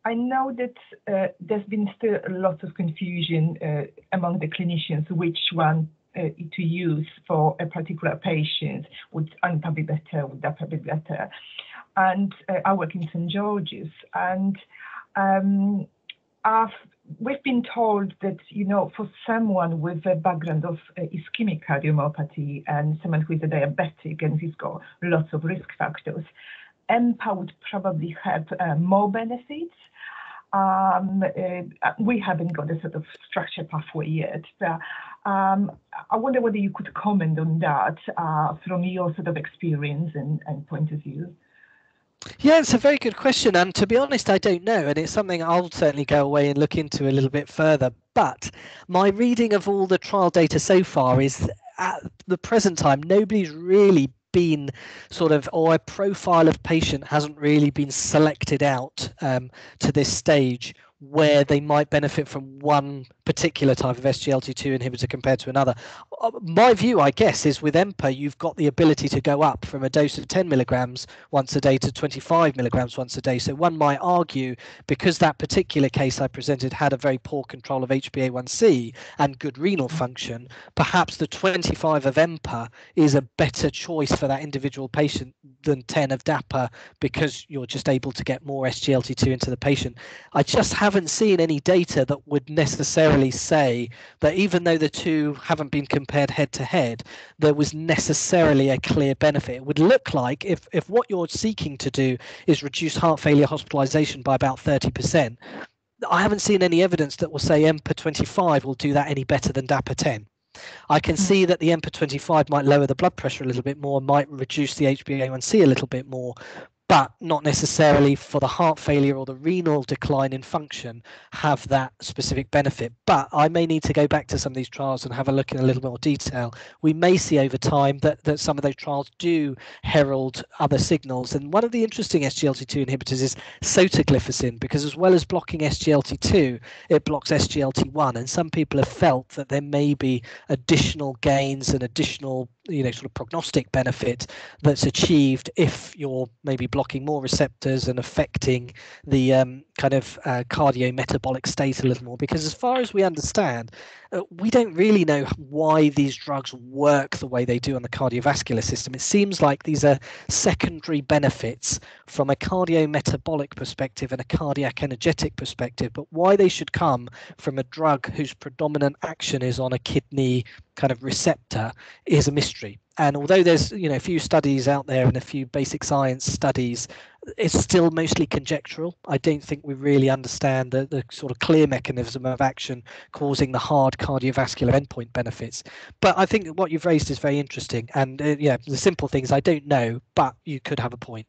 I know that uh, there's been still a lot of confusion uh, among the clinicians which one to use for a particular patient. Would EMPA be better? Would be better? and uh, I work in St George's, and um, we've been told that you know for someone with a background of uh, ischemic cardiomyopathy and someone who is a diabetic and who's got lots of risk factors, EMPA would probably have uh, more benefits. Um, uh, we haven't got a sort of structure pathway yet. But, um, I wonder whether you could comment on that uh, from your sort of experience and, and point of view. Yeah, it's a very good question. And to be honest, I don't know. And it's something I'll certainly go away and look into a little bit further. But my reading of all the trial data so far is at the present time, nobody's really been sort of or a profile of patient hasn't really been selected out um, to this stage where they might benefit from one particular type of SGLT2 inhibitor compared to another. Uh, my view, I guess, is with EMPA, you've got the ability to go up from a dose of 10 milligrams once a day to 25 milligrams once a day. So one might argue, because that particular case I presented had a very poor control of HbA1c and good renal function, perhaps the 25 of EMPA is a better choice for that individual patient than 10 of DAPA because you're just able to get more SGLT2 into the patient. I just haven't seen any data that would necessarily say that even though the two haven't been compared head to head, there was necessarily a clear benefit. It would look like if, if what you're seeking to do is reduce heart failure hospitalization by about 30%, I haven't seen any evidence that will say EMPA 25 will do that any better than DAPA 10. I can hmm. see that the EMPA 25 might lower the blood pressure a little bit more, might reduce the HbA1c a little bit more, but not necessarily for the heart failure or the renal decline in function have that specific benefit. But I may need to go back to some of these trials and have a look in a little more detail. We may see over time that, that some of those trials do herald other signals. And one of the interesting SGLT2 inhibitors is sotagliflozin, because as well as blocking SGLT2, it blocks SGLT1. And some people have felt that there may be additional gains and additional you know sort of prognostic benefit that's achieved if you're maybe blocking more receptors and affecting the um, kind of uh, cardiometabolic state a little more. Because as far as we understand uh, we don't really know why these drugs work the way they do on the cardiovascular system. It seems like these are secondary benefits from a cardiometabolic perspective and a cardiac energetic perspective but why they should come from a drug whose predominant action is on a kidney kind of receptor is a mystery. And although there's you know a few studies out there and a few basic science studies it's still mostly conjectural. I don't think we really understand the, the sort of clear mechanism of action causing the hard cardiovascular endpoint benefits. But i think what you've raised is very interesting. And uh, yeah the simple things i don't know but you could have a point.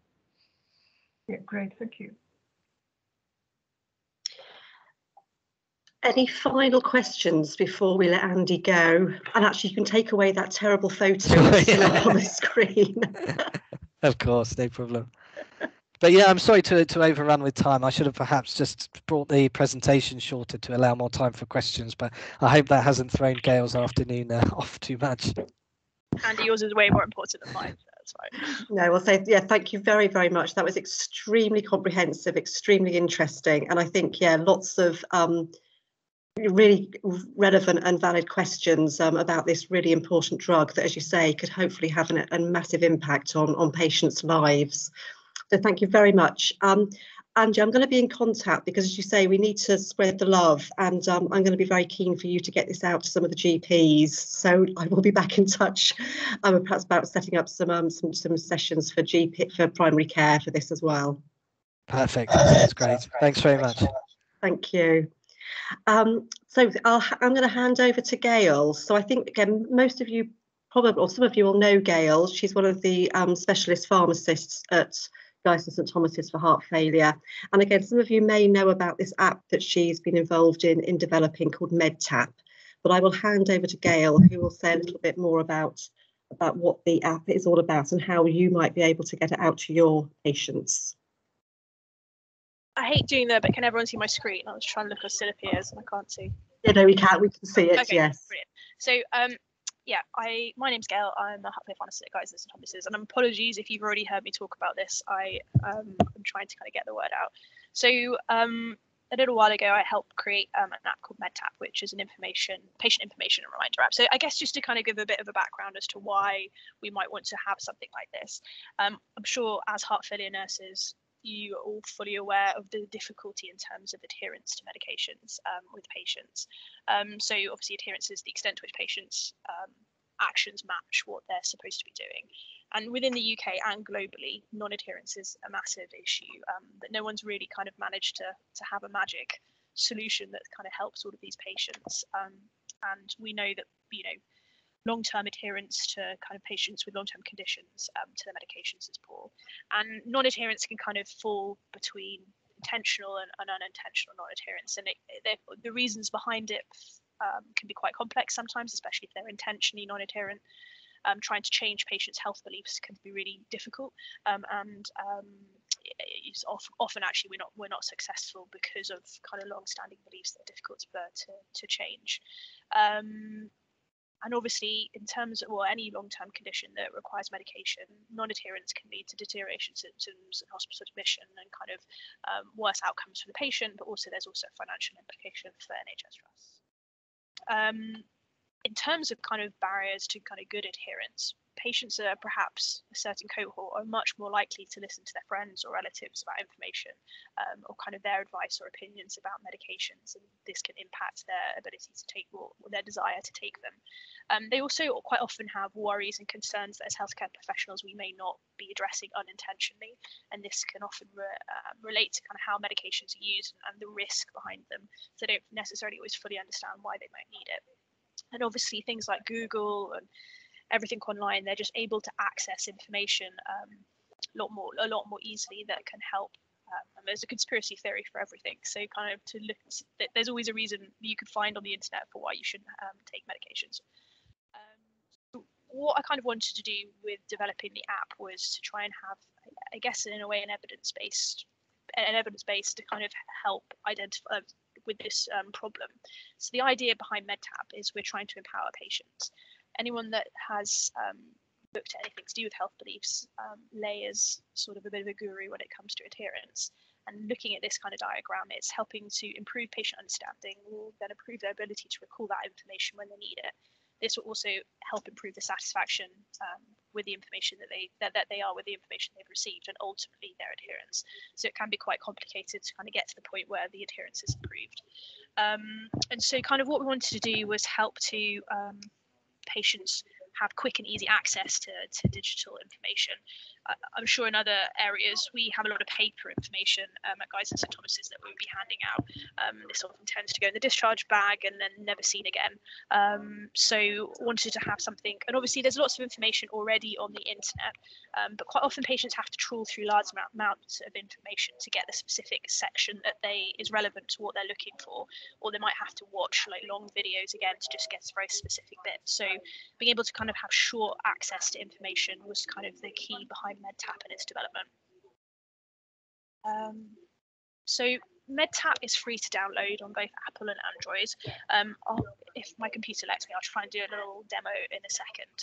Yeah great. Thank you Any final questions before we let Andy go? And actually, you can take away that terrible photo [LAUGHS] yeah. on the screen. [LAUGHS] of course, no problem. But yeah, I'm sorry to, to overrun with time. I should have perhaps just brought the presentation shorter to allow more time for questions. But I hope that hasn't thrown Gayle's afternoon uh, [LAUGHS] off too much. Andy, yours is way more important than mine. So that's fine. No, well, say yeah, thank you very, very much. That was extremely comprehensive, extremely interesting, and I think yeah, lots of um, really relevant and valid questions um, about this really important drug that, as you say, could hopefully have an, a massive impact on, on patients' lives. So thank you very much. Um, Angie, I'm going to be in contact because, as you say, we need to spread the love, and um, I'm going to be very keen for you to get this out to some of the GPs. So I will be back in touch, um, perhaps about setting up some um, some some sessions for GP for primary care for this as well. Perfect. That's great. Thanks very much. Thank you. Um, so i am going to hand over to Gayle. So I think, again, most of you probably, or some of you will know Gayle. She's one of the um, specialist pharmacists at Guy's and St Thomas's for heart failure. And again, some of you may know about this app that she's been involved in in developing called MedTap. But I will hand over to Gayle, who will say a little bit more about about what the app is all about and how you might be able to get it out to your patients. I hate doing that, but can everyone see my screen? I was trying to look as silly as and I can't see. Yeah, no, we can't. We can see it. Okay, yes. Brilliant. So, um, yeah, I my name's Gayle. I'm Heart pharmacist at Guy's and St Thomas's, and apologies if you've already heard me talk about this. I um, I'm trying to kind of get the word out. So, um, a little while ago, I helped create um, an app called MedTap, which is an information patient information and reminder app. So, I guess just to kind of give a bit of a background as to why we might want to have something like this. Um, I'm sure as heart failure nurses, you are all fully aware of the difficulty in terms of adherence to medications um, with patients. Um, so obviously adherence is the extent to which patients um, actions match what they're supposed to be doing. And within the UK and globally, non-adherence is a massive issue um, that no one's really kind of managed to, to have a magic solution that kind of helps all of these patients. Um, and we know that, you know, long-term adherence to kind of patients with long-term conditions um, to their medications is poor. And non-adherence can kind of fall between intentional and, and unintentional non-adherence, and it, the reasons behind it um, can be quite complex sometimes, especially if they're intentionally non-adherent. Um, trying to change patients' health beliefs can be really difficult, um, and um, it's often, often actually we're not we're not successful because of kind of long-standing beliefs that are difficult to to, to change. And obviously, in terms of well, any long-term condition that requires medication, non-adherence can lead to deterioration symptoms and hospital admission and kind of um, worse outcomes for the patient. But also, there's also financial implication for NHS trusts. Um, in terms of kind of barriers to kind of good adherence, patients are perhaps a certain cohort are much more likely to listen to their friends or relatives about information um, or kind of their advice or opinions about medications, and this can impact their ability to take or, their desire to take them. Um, they also quite often have worries and concerns that as healthcare professionals we may not be addressing unintentionally, and this can often re, uh, relate to kind of how medications are used and the risk behind them. So they don't necessarily always fully understand why they might need it and obviously things like Google and everything online, they're just able to access information um, lot more a lot more easily that can help um, there's a conspiracy theory for everything. So kind of to look, there's always a reason you could find on the internet for why you shouldn't um, take medications. Um, what I kind of wanted to do with developing the app was to try and have, I guess, in a way, an evidence-based, an evidence-based to kind of help identify uh, with this um, problem. So the idea behind MedTap is we're trying to empower patients. Anyone that has um, looked at anything to do with health beliefs, um, Ley is sort of a bit of a guru when it comes to adherence. And looking at this kind of diagram, it's helping to improve patient understanding, will then improve their ability to recall that information when they need it. This will also help improve the satisfaction um, with the information that they that, that they are with the information they've received and ultimately their adherence. So it can be quite complicated to kind of get to the point where the adherence is improved. Um, and so kind of what we wanted to do was help to um, patients have quick and easy access to, to digital information. Uh, I'm sure in other areas we have a lot of paper information um, at Guy's and St Thomas's that we would be handing out. Um, this often tends to go in the discharge bag and then never seen again. Um, so wanted to have something, and obviously there's lots of information already on the internet, um, but quite often patients have to trawl through large amounts of information to get the specific section that they is relevant to what they're looking for, or they might have to watch like long videos again to just get a very specific bit. So being able to kind of have short access to information was kind of the key behind MedTap and its development. Um, so MedTap is free to download on both Apple and Android. Um, if my computer lets me, I'll try and do a little demo in a second.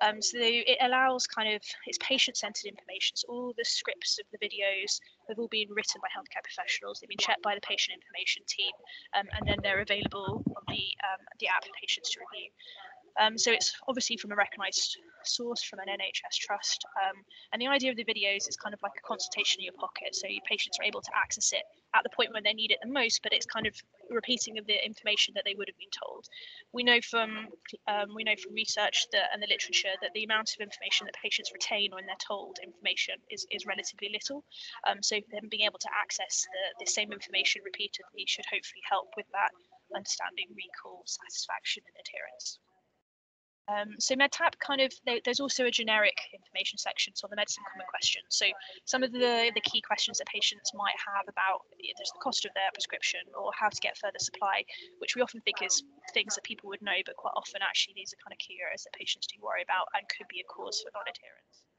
Um, so it allows kind of, it's patient-centered information. So all the scripts of the videos have all been written by healthcare professionals. They've been checked by the patient information team, um, and then they're available on the, um, the app for patients to review. Um, so it's obviously from a recognised source from an NHS trust. Um, and the idea of the videos is kind of like a consultation in your pocket. So your patients are able to access it at the point when they need it the most, but it's kind of repeating of the information that they would have been told. We know from um, we know from research that and the literature that the amount of information that patients retain when they're told information is, is relatively little. Um, so them being able to access the, the same information repeatedly should hopefully help with that understanding, recall, satisfaction, and adherence. Um, so MedTap kind of, there's also a generic information section, so the medicine common questions. So some of the, the key questions that patients might have about there's the cost of their prescription or how to get further supply, which we often think is things that people would know, but quite often actually these are kind of key areas that patients do worry about and could be a cause for non-adherence.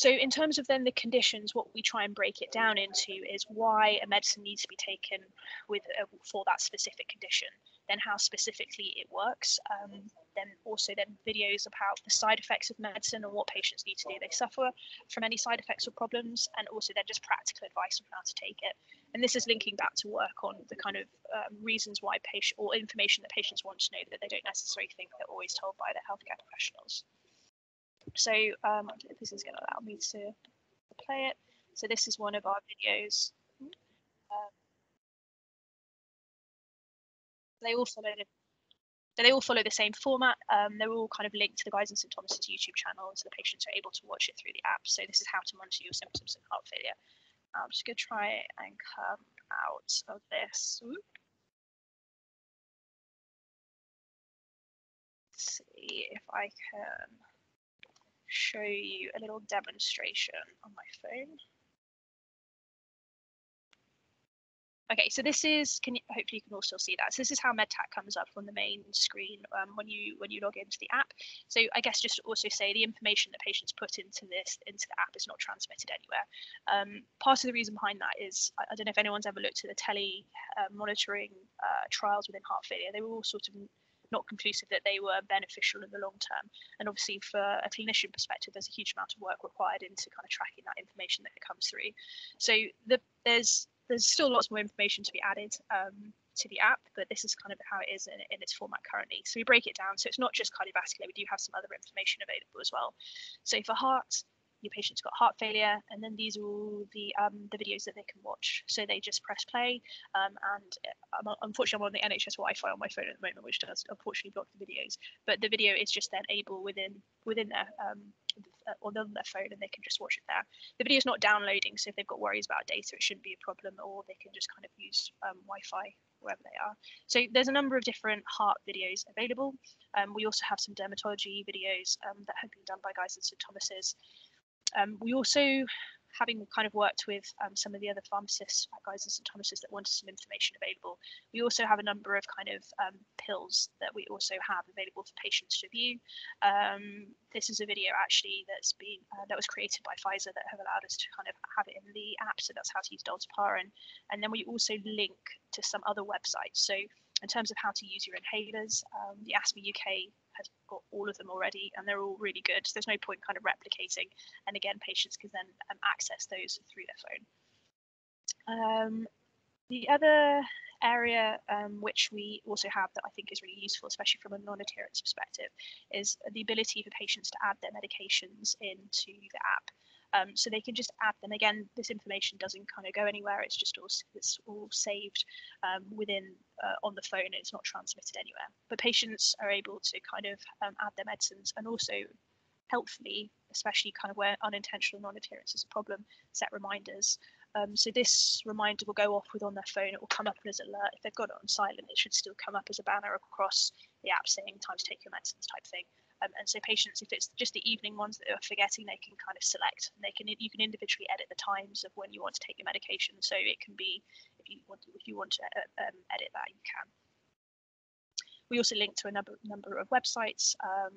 So in terms of then the conditions, what we try and break it down into is why a medicine needs to be taken with uh, for that specific condition, then how specifically it works, um, then also then videos about the side effects of medicine and what patients need to do they suffer from any side effects or problems, and also then just practical advice on how to take it. And this is linking back to work on the kind of um, reasons why patient or information that patients want to know that they don't necessarily think they're always told by their healthcare professionals. So um, this is going to allow me to play it. So this is one of our videos. Um, they all follow the they all follow the same format. Um, they're all kind of linked to the Guy's and St Thomas's YouTube channel, so the patients are able to watch it through the app. So this is how to monitor your symptoms of heart failure. I'm just going to try and come out of this. Let's see if I can show you a little demonstration on my phone. Okay, so this is, can you, hopefully you can all still see that. So this is how MedTap comes up on the main screen um, when you when you log into the app. So I guess just to also say the information that patients put into this into the app is not transmitted anywhere. Um, part of the reason behind that is I, I, don't know if anyone's ever looked at the tele uh, monitoring uh, trials within heart failure. They were all sort of not conclusive that they were beneficial in the long term. And obviously, for a clinician perspective, there's a huge amount of work required into kind of tracking that information that comes through. So the, there's there's still lots more information to be added um, to the app, but this is kind of how it is in, in, its format currently. So we break it down. So it's not just cardiovascular, we do have some other information available as well. So for heart, your patient's got heart failure, and then these are all the um, the videos that they can watch. So they just press play, um, and uh, unfortunately, I'm on the NHS Wi-Fi on my phone at the moment, which does unfortunately block the videos. But the video is just then able within within their um, or on their phone, and they can just watch it there. The video is not downloading, so if they've got worries about data, it shouldn't be a problem, or they can just kind of use um, Wi-Fi wherever they are. So there's a number of different heart videos available. Um, we also have some dermatology videos um, that have been done by Guy's and St Thomas's. Um, we also having kind of worked with um, some of the other pharmacists, guys and pharmacists that wanted some information available, we also have a number of kind of um, pills that we also have available for patients to view. Um, this is a video actually that's been uh, that was created by Pfizer that have allowed us to kind of have it in the app. So that's how to use Dalteparin, and then we also link to some other websites. So in terms of how to use your inhalers, um, the Asthma UK has got all of them already and they're all really good. So there's no point kind of replicating. And again, patients can then um, access those through their phone. Um, the other area um, which we also have that I think is really useful, especially from a non-adherence perspective, is the ability for patients to add their medications into the app. Um, so they can just add them. Again, this information doesn't kind of go anywhere. It's just all it's all saved um, within uh, on the phone. It's not transmitted anywhere. But patients are able to kind of um, add their medicines and also helpfully, especially kind of where unintentional non-adherence is a problem, set reminders. Um, so this reminder will go off with on their phone. It will come up as an alert. If they've got it on silent, it should still come up as a banner across the app saying time to take your medicines type thing. Um, and so patients, if it's just the evening ones that they're forgetting, they can kind of select. And they can you can individually edit the times of when you want to take your medication. So it can be if you want if you want to uh, um, edit that, you can. We also link to a number number of websites, um,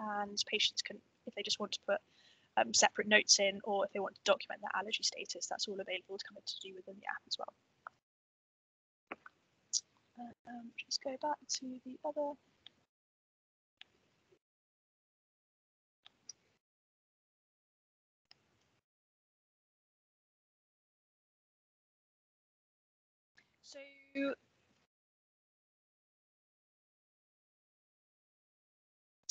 and patients can, if they just want to put um, separate notes in, or if they want to document their allergy status, that's all available to come to do within the app as well. Um, just go back to the other So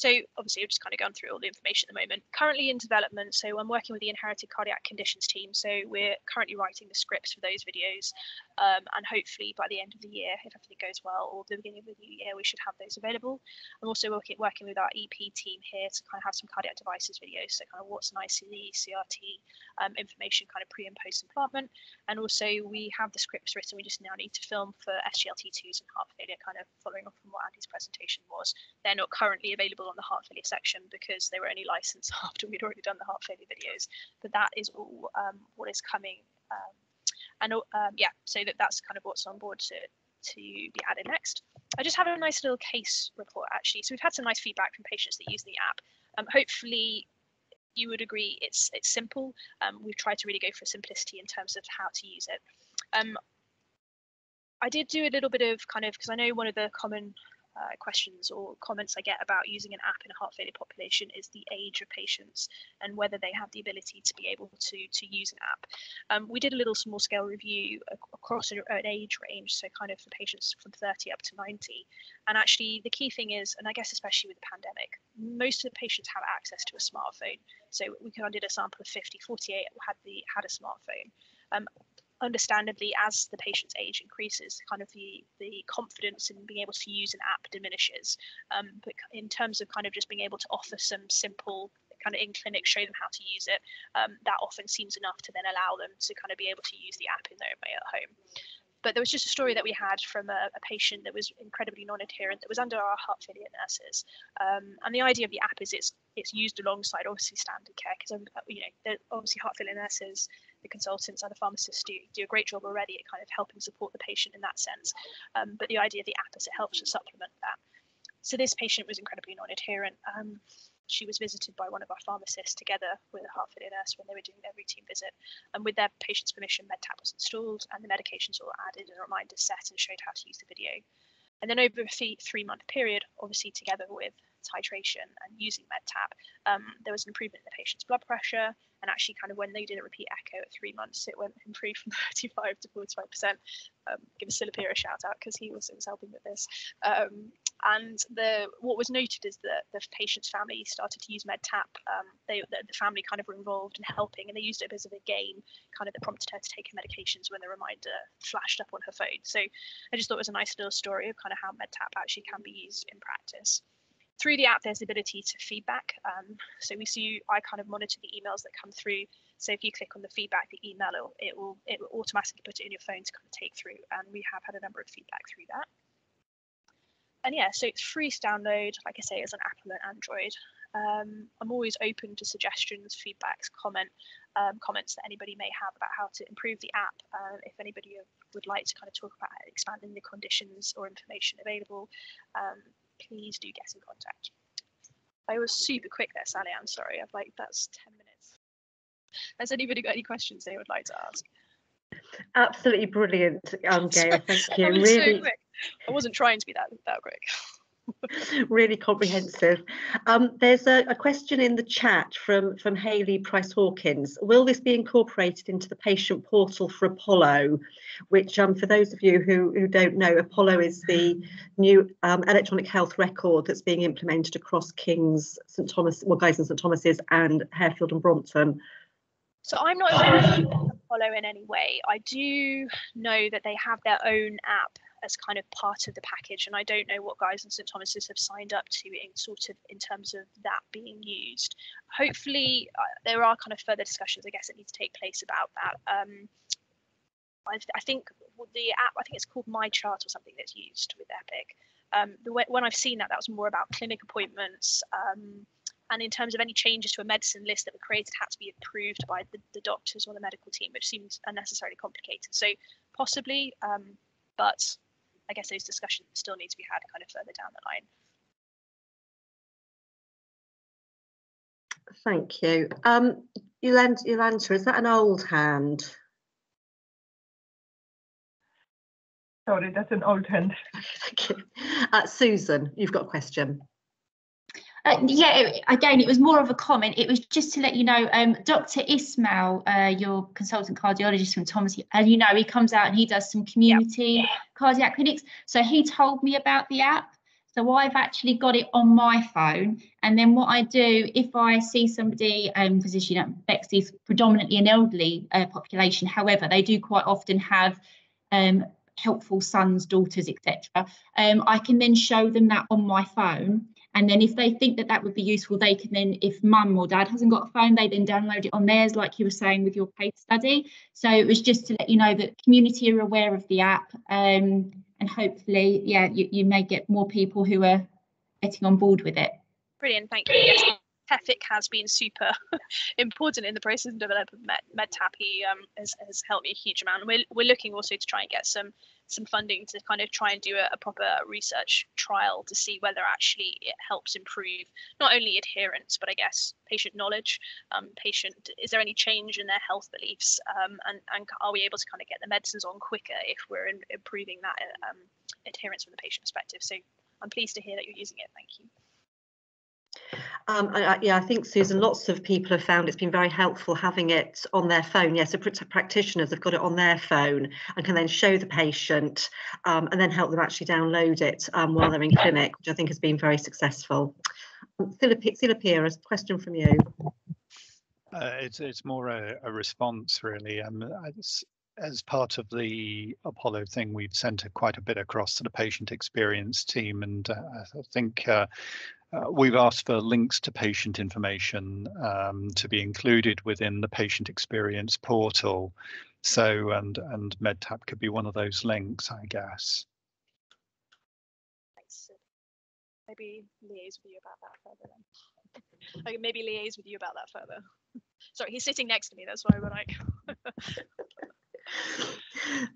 So obviously, I've just kind of gone through all the information at the moment. Currently in development, so I'm working with the inherited cardiac conditions team. So we're currently writing the scripts for those videos, um, and hopefully by the end of the year, if everything goes well, or the beginning of the new year, we should have those available. I'm also working working with our EP team here to kind of have some cardiac devices videos, so kind of what's an ICD, CRT um, information, kind of pre and post implantment, and also we have the scripts written. We just now need to film for SGLT2s and heart failure, kind of following on from what Andy's presentation was. They're not currently available on the heart failure section because they were only licensed [LAUGHS] after we'd already done the heart failure videos. But that is all um, what is coming. Um, and um, yeah, so that that's kind of what's on board to to be added next. I just have a nice little case report actually. So we've had some nice feedback from patients that use the app. Um, hopefully you would agree it's it's simple. Um, we've tried to really go for simplicity in terms of how to use it. I did do a little bit of kind of because I know one of the common uh, questions or comments I get about using an app in a heart failure population is the age of patients and whether they have the ability to be able to to use an app. Um, we did a little small scale review across an age range, so kind of for patients from 30 up to 90. And actually, the key thing is, and I guess especially with the pandemic, most of the patients have access to a smartphone. So we kind of did a sample of 50, 48 had the had a smartphone. Um, understandably, as the patient's age increases, kind of the the confidence in being able to use an app diminishes. Um, but in terms of kind of just being able to offer some simple kind of in clinic, show them how to use it, um, that often seems enough to then allow them to kind of be able to use the app in their own way at home. But there was just a story that we had from a, a patient that was incredibly non-adherent that was under our heart failure nurses. Um, and the idea of the app is it's it's used alongside obviously standard care because um, you know obviously heart failure nurses, the consultants, and the pharmacists do do a great job already at kind of helping support the patient in that sense. Um, but the idea of the app is it helps to supplement that. So this patient was incredibly non-adherent. Um, she was visited by one of our pharmacists together with a heart failure nurse when they were doing their routine visit. And with their patient's permission, MedTap was installed and the medications were added and reminders set and showed how to use the video. And then over a three, three month period, obviously together with titration and using MedTap, um, there was an improvement in the patient's blood pressure. And actually, kind of when they did a repeat echo at three months, it went [LAUGHS] improved from 35 to 45%. Um, give Silapir a shout out because he was, was helping with this. Um, and the what was noted is that the patient's family started to use MedTap. Um, they, the, the, family kind of were involved in helping, and they used it as a game, kind of that prompted her to take her medications when the reminder flashed up on her phone. So I just thought it was a nice little story of kind of how MedTap actually can be used in practice. Through the app, there's the ability to feedback. Um, so we see I kind of monitor the emails that come through. So if you click on the feedback, the email, it will it will automatically put it in your phone to kind of take through. And we have had a number of feedback through that and yeah, so it's free to download, like I say, as an Apple and Android. Um, I'm always open to suggestions, feedbacks, comment, um, comments that anybody may have about how to improve the app. Uh, if anybody would like to kind of talk about expanding the conditions or information available, um, please do get in contact. I was super quick there, Sally. I'm sorry. I've like that's 10 minutes. Has anybody got any questions they would like to ask? Absolutely brilliant, um, Gayle. [LAUGHS] Thank you. really, so I wasn't trying to be that that quick. [LAUGHS] really comprehensive. Um, there's a, a, question in the chat from from Haley Price Hawkins. Will this be incorporated into the patient portal for Apollo? Which, um, for those of you who who don't know, Apollo is the new um, electronic health record that's being implemented across King's, St Thomas, well, Guy's and St Thomas's, and Harefield and Brompton. So I'm not of Apollo in any way. I do know that they have their own app as kind of part of the package, and I don't know what Guy's in St Thomas's have signed up to in sort of in terms of that being used. Hopefully, uh, there are kind of further discussions, I guess, that need to take place about that. Um, I, I, think the app, I think it's called MyChart or something that's used with Epic. Um, the way, when I've seen that, that was more about clinic appointments. Um, and in terms of any changes to a medicine list that were created had to be approved by the, the doctors or the medical team, which seems unnecessarily complicated. So possibly, um, but I guess those discussions still need to be had kind of further down the line. Thank you. Um, Yolanta, is that an old hand? Sorry, that's an old hand. [LAUGHS] Thank you. Uh, Susan, you've got a question. Uh, yeah, again, it was more of a comment. It was just to let you know, um, Dr. Ismail, uh, your consultant cardiologist from Thomas, and you know, he comes out and he does some community yep. cardiac clinics. So he told me about the app. So I've actually got it on my phone. And then what I do, if I see somebody, um, because you know, Bexley is predominantly an elderly uh, population. However, they do quite often have um, helpful sons, daughters, etc. Um, I can then show them that on my phone and then if they think that that would be useful, they can then, if mum or dad hasn't got a phone, they then download it on theirs, like you were saying with your case study. So it was just to let you know that community are aware of the app. Um, and hopefully, yeah, you, you may get more people who are getting on board with it. Brilliant, thank you. Yes, TEFIC has been super [LAUGHS] important in the process of developing Med, MedTap. He um, has, has helped me a huge amount. We're, we're looking also to try and get some some funding to kind of try and do a, a, proper research trial to see whether actually it helps improve not only adherence but I guess patient knowledge. Um, patient is there any change in their health beliefs um, and and are we able to kind of get the medicines on quicker if we're in, improving that um, adherence from the patient perspective? So I'm pleased to hear that you're using it. Thank you. Um, I, yeah, I think Susan, lots of people have found it's been very helpful having it on their phone. Yes, yeah, so practitioners have got it on their phone and can then show the patient um, and then help them actually download it um, while they're in clinic, which I think has been very successful. Philippa, a question from you. Uh, it's it's more a, a response really. Um, as part of the Apollo thing, we've sent quite a bit across to the patient experience team, and uh, I think uh, uh, we've asked for links to patient information um, to be included within the patient experience portal. So, and and MedTap could be one of those links, I guess. Maybe liaise with you about that further then. like maybe liaise with you about that further. [LAUGHS] Sorry, he's sitting next to me. That's why we're like. [LAUGHS]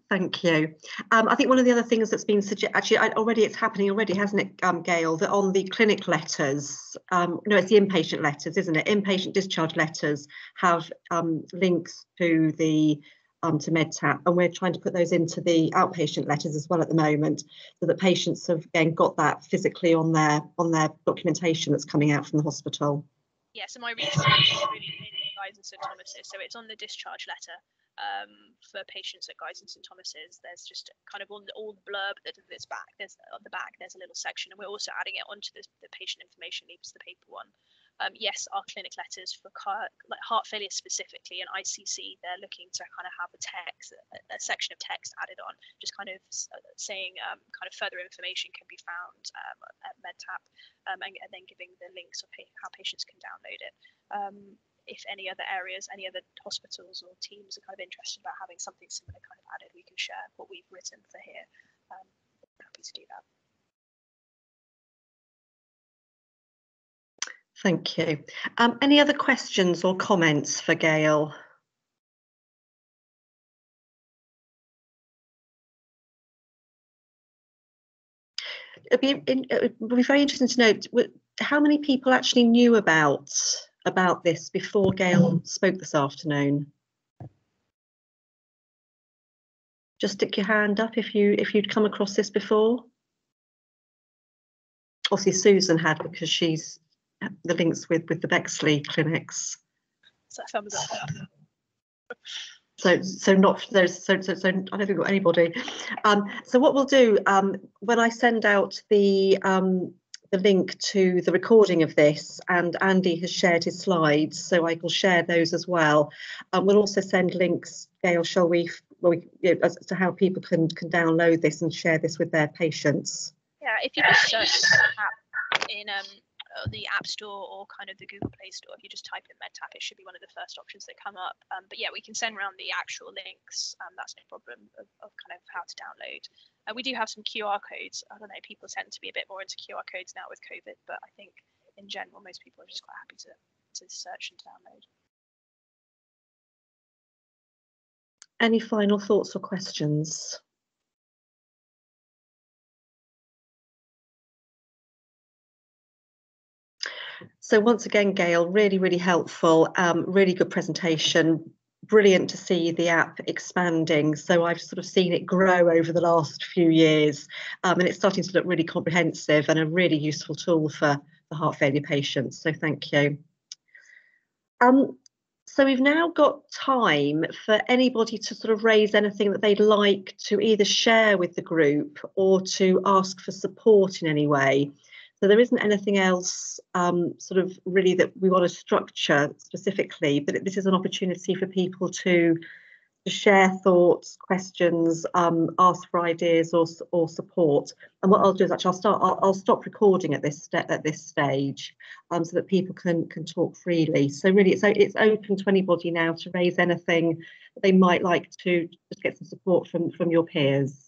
Thank you. Um, I think one of the other things that's been suggested, actually, already it's happening already, hasn't it, um, Gayle, that on the clinic letters, um, no, it's the inpatient letters, isn't it? Inpatient discharge letters have um, links to the um, to MedTap, and we're trying to put those into the outpatient letters as well at the moment, so that patients have again got that physically on their on their documentation that's coming out from the hospital. Yeah, so my research is really Guy's and St Thomas's, so it's on the discharge letter um, for patients at Guy's and St Thomas's. There's just kind of on the, the blurb that that's back. There's on the back. There's a little section, and we're also adding it onto the, the patient information leaves, the paper one. Um, yes, our clinic letters for car, like heart failure specifically and ICC, they're looking to kind of have a text, a, a section of text added on, just kind of uh, saying um, kind of further information can be found um, at MedTap, um, and, and, then giving the links of how patients can download it. If any other areas, any other hospitals or teams are kind of interested about having something similar kind of added, we can share what we've written for here. Um, happy to do that. Thank you. Um, any other questions or comments for Gayle? It'd be, it would be very interesting to know how many people actually knew about about this before Gayle spoke this afternoon. Just stick your hand up if you if you'd come across this before. Obviously, Susan had because she's the links with with the Bexley clinics. So thumbs up. So, so not there's so so so I don't think we've got anybody. Um, so what we'll do um, when I send out the um, the link to the recording of this, and Andy has shared his slides, so I will share those as well. Um, we'll also send links, Gayle, shall we, well, we you know, as to how people can can download this and share this with their patients. Yeah, if you just search in um, the App Store or kind of the Google Play Store. If you just type in MedTap, it should be one of the first options that come up. Um, but yeah, we can send around the actual links. Um, that's no problem of, of kind of how to download. Uh, we do have some QR codes. I don't know, people tend to be a bit more into QR codes now with COVID, but I think in general, most people are just quite happy to, to search and download. Any final thoughts or questions? So once again, Gayle, really, really helpful, um, really good presentation. Brilliant to see the app expanding. So I've sort of seen it grow over the last few years, um, and it's starting to look really comprehensive and a really useful tool for the heart failure patients. So thank you. Um, so we've now got time for anybody to sort of raise anything that they'd like to either share with the group or to ask for support in any way. So there isn't anything else um, sort of really that we want to structure specifically, but this is an opportunity for people to, to share thoughts, questions, um, ask for ideas or, or support. And what I'll do is actually I'll start I'll, I'll stop recording at this step at this stage um, so that people can can talk freely. So really it's it's open to anybody now to raise anything that they might like to just get some support from from your peers.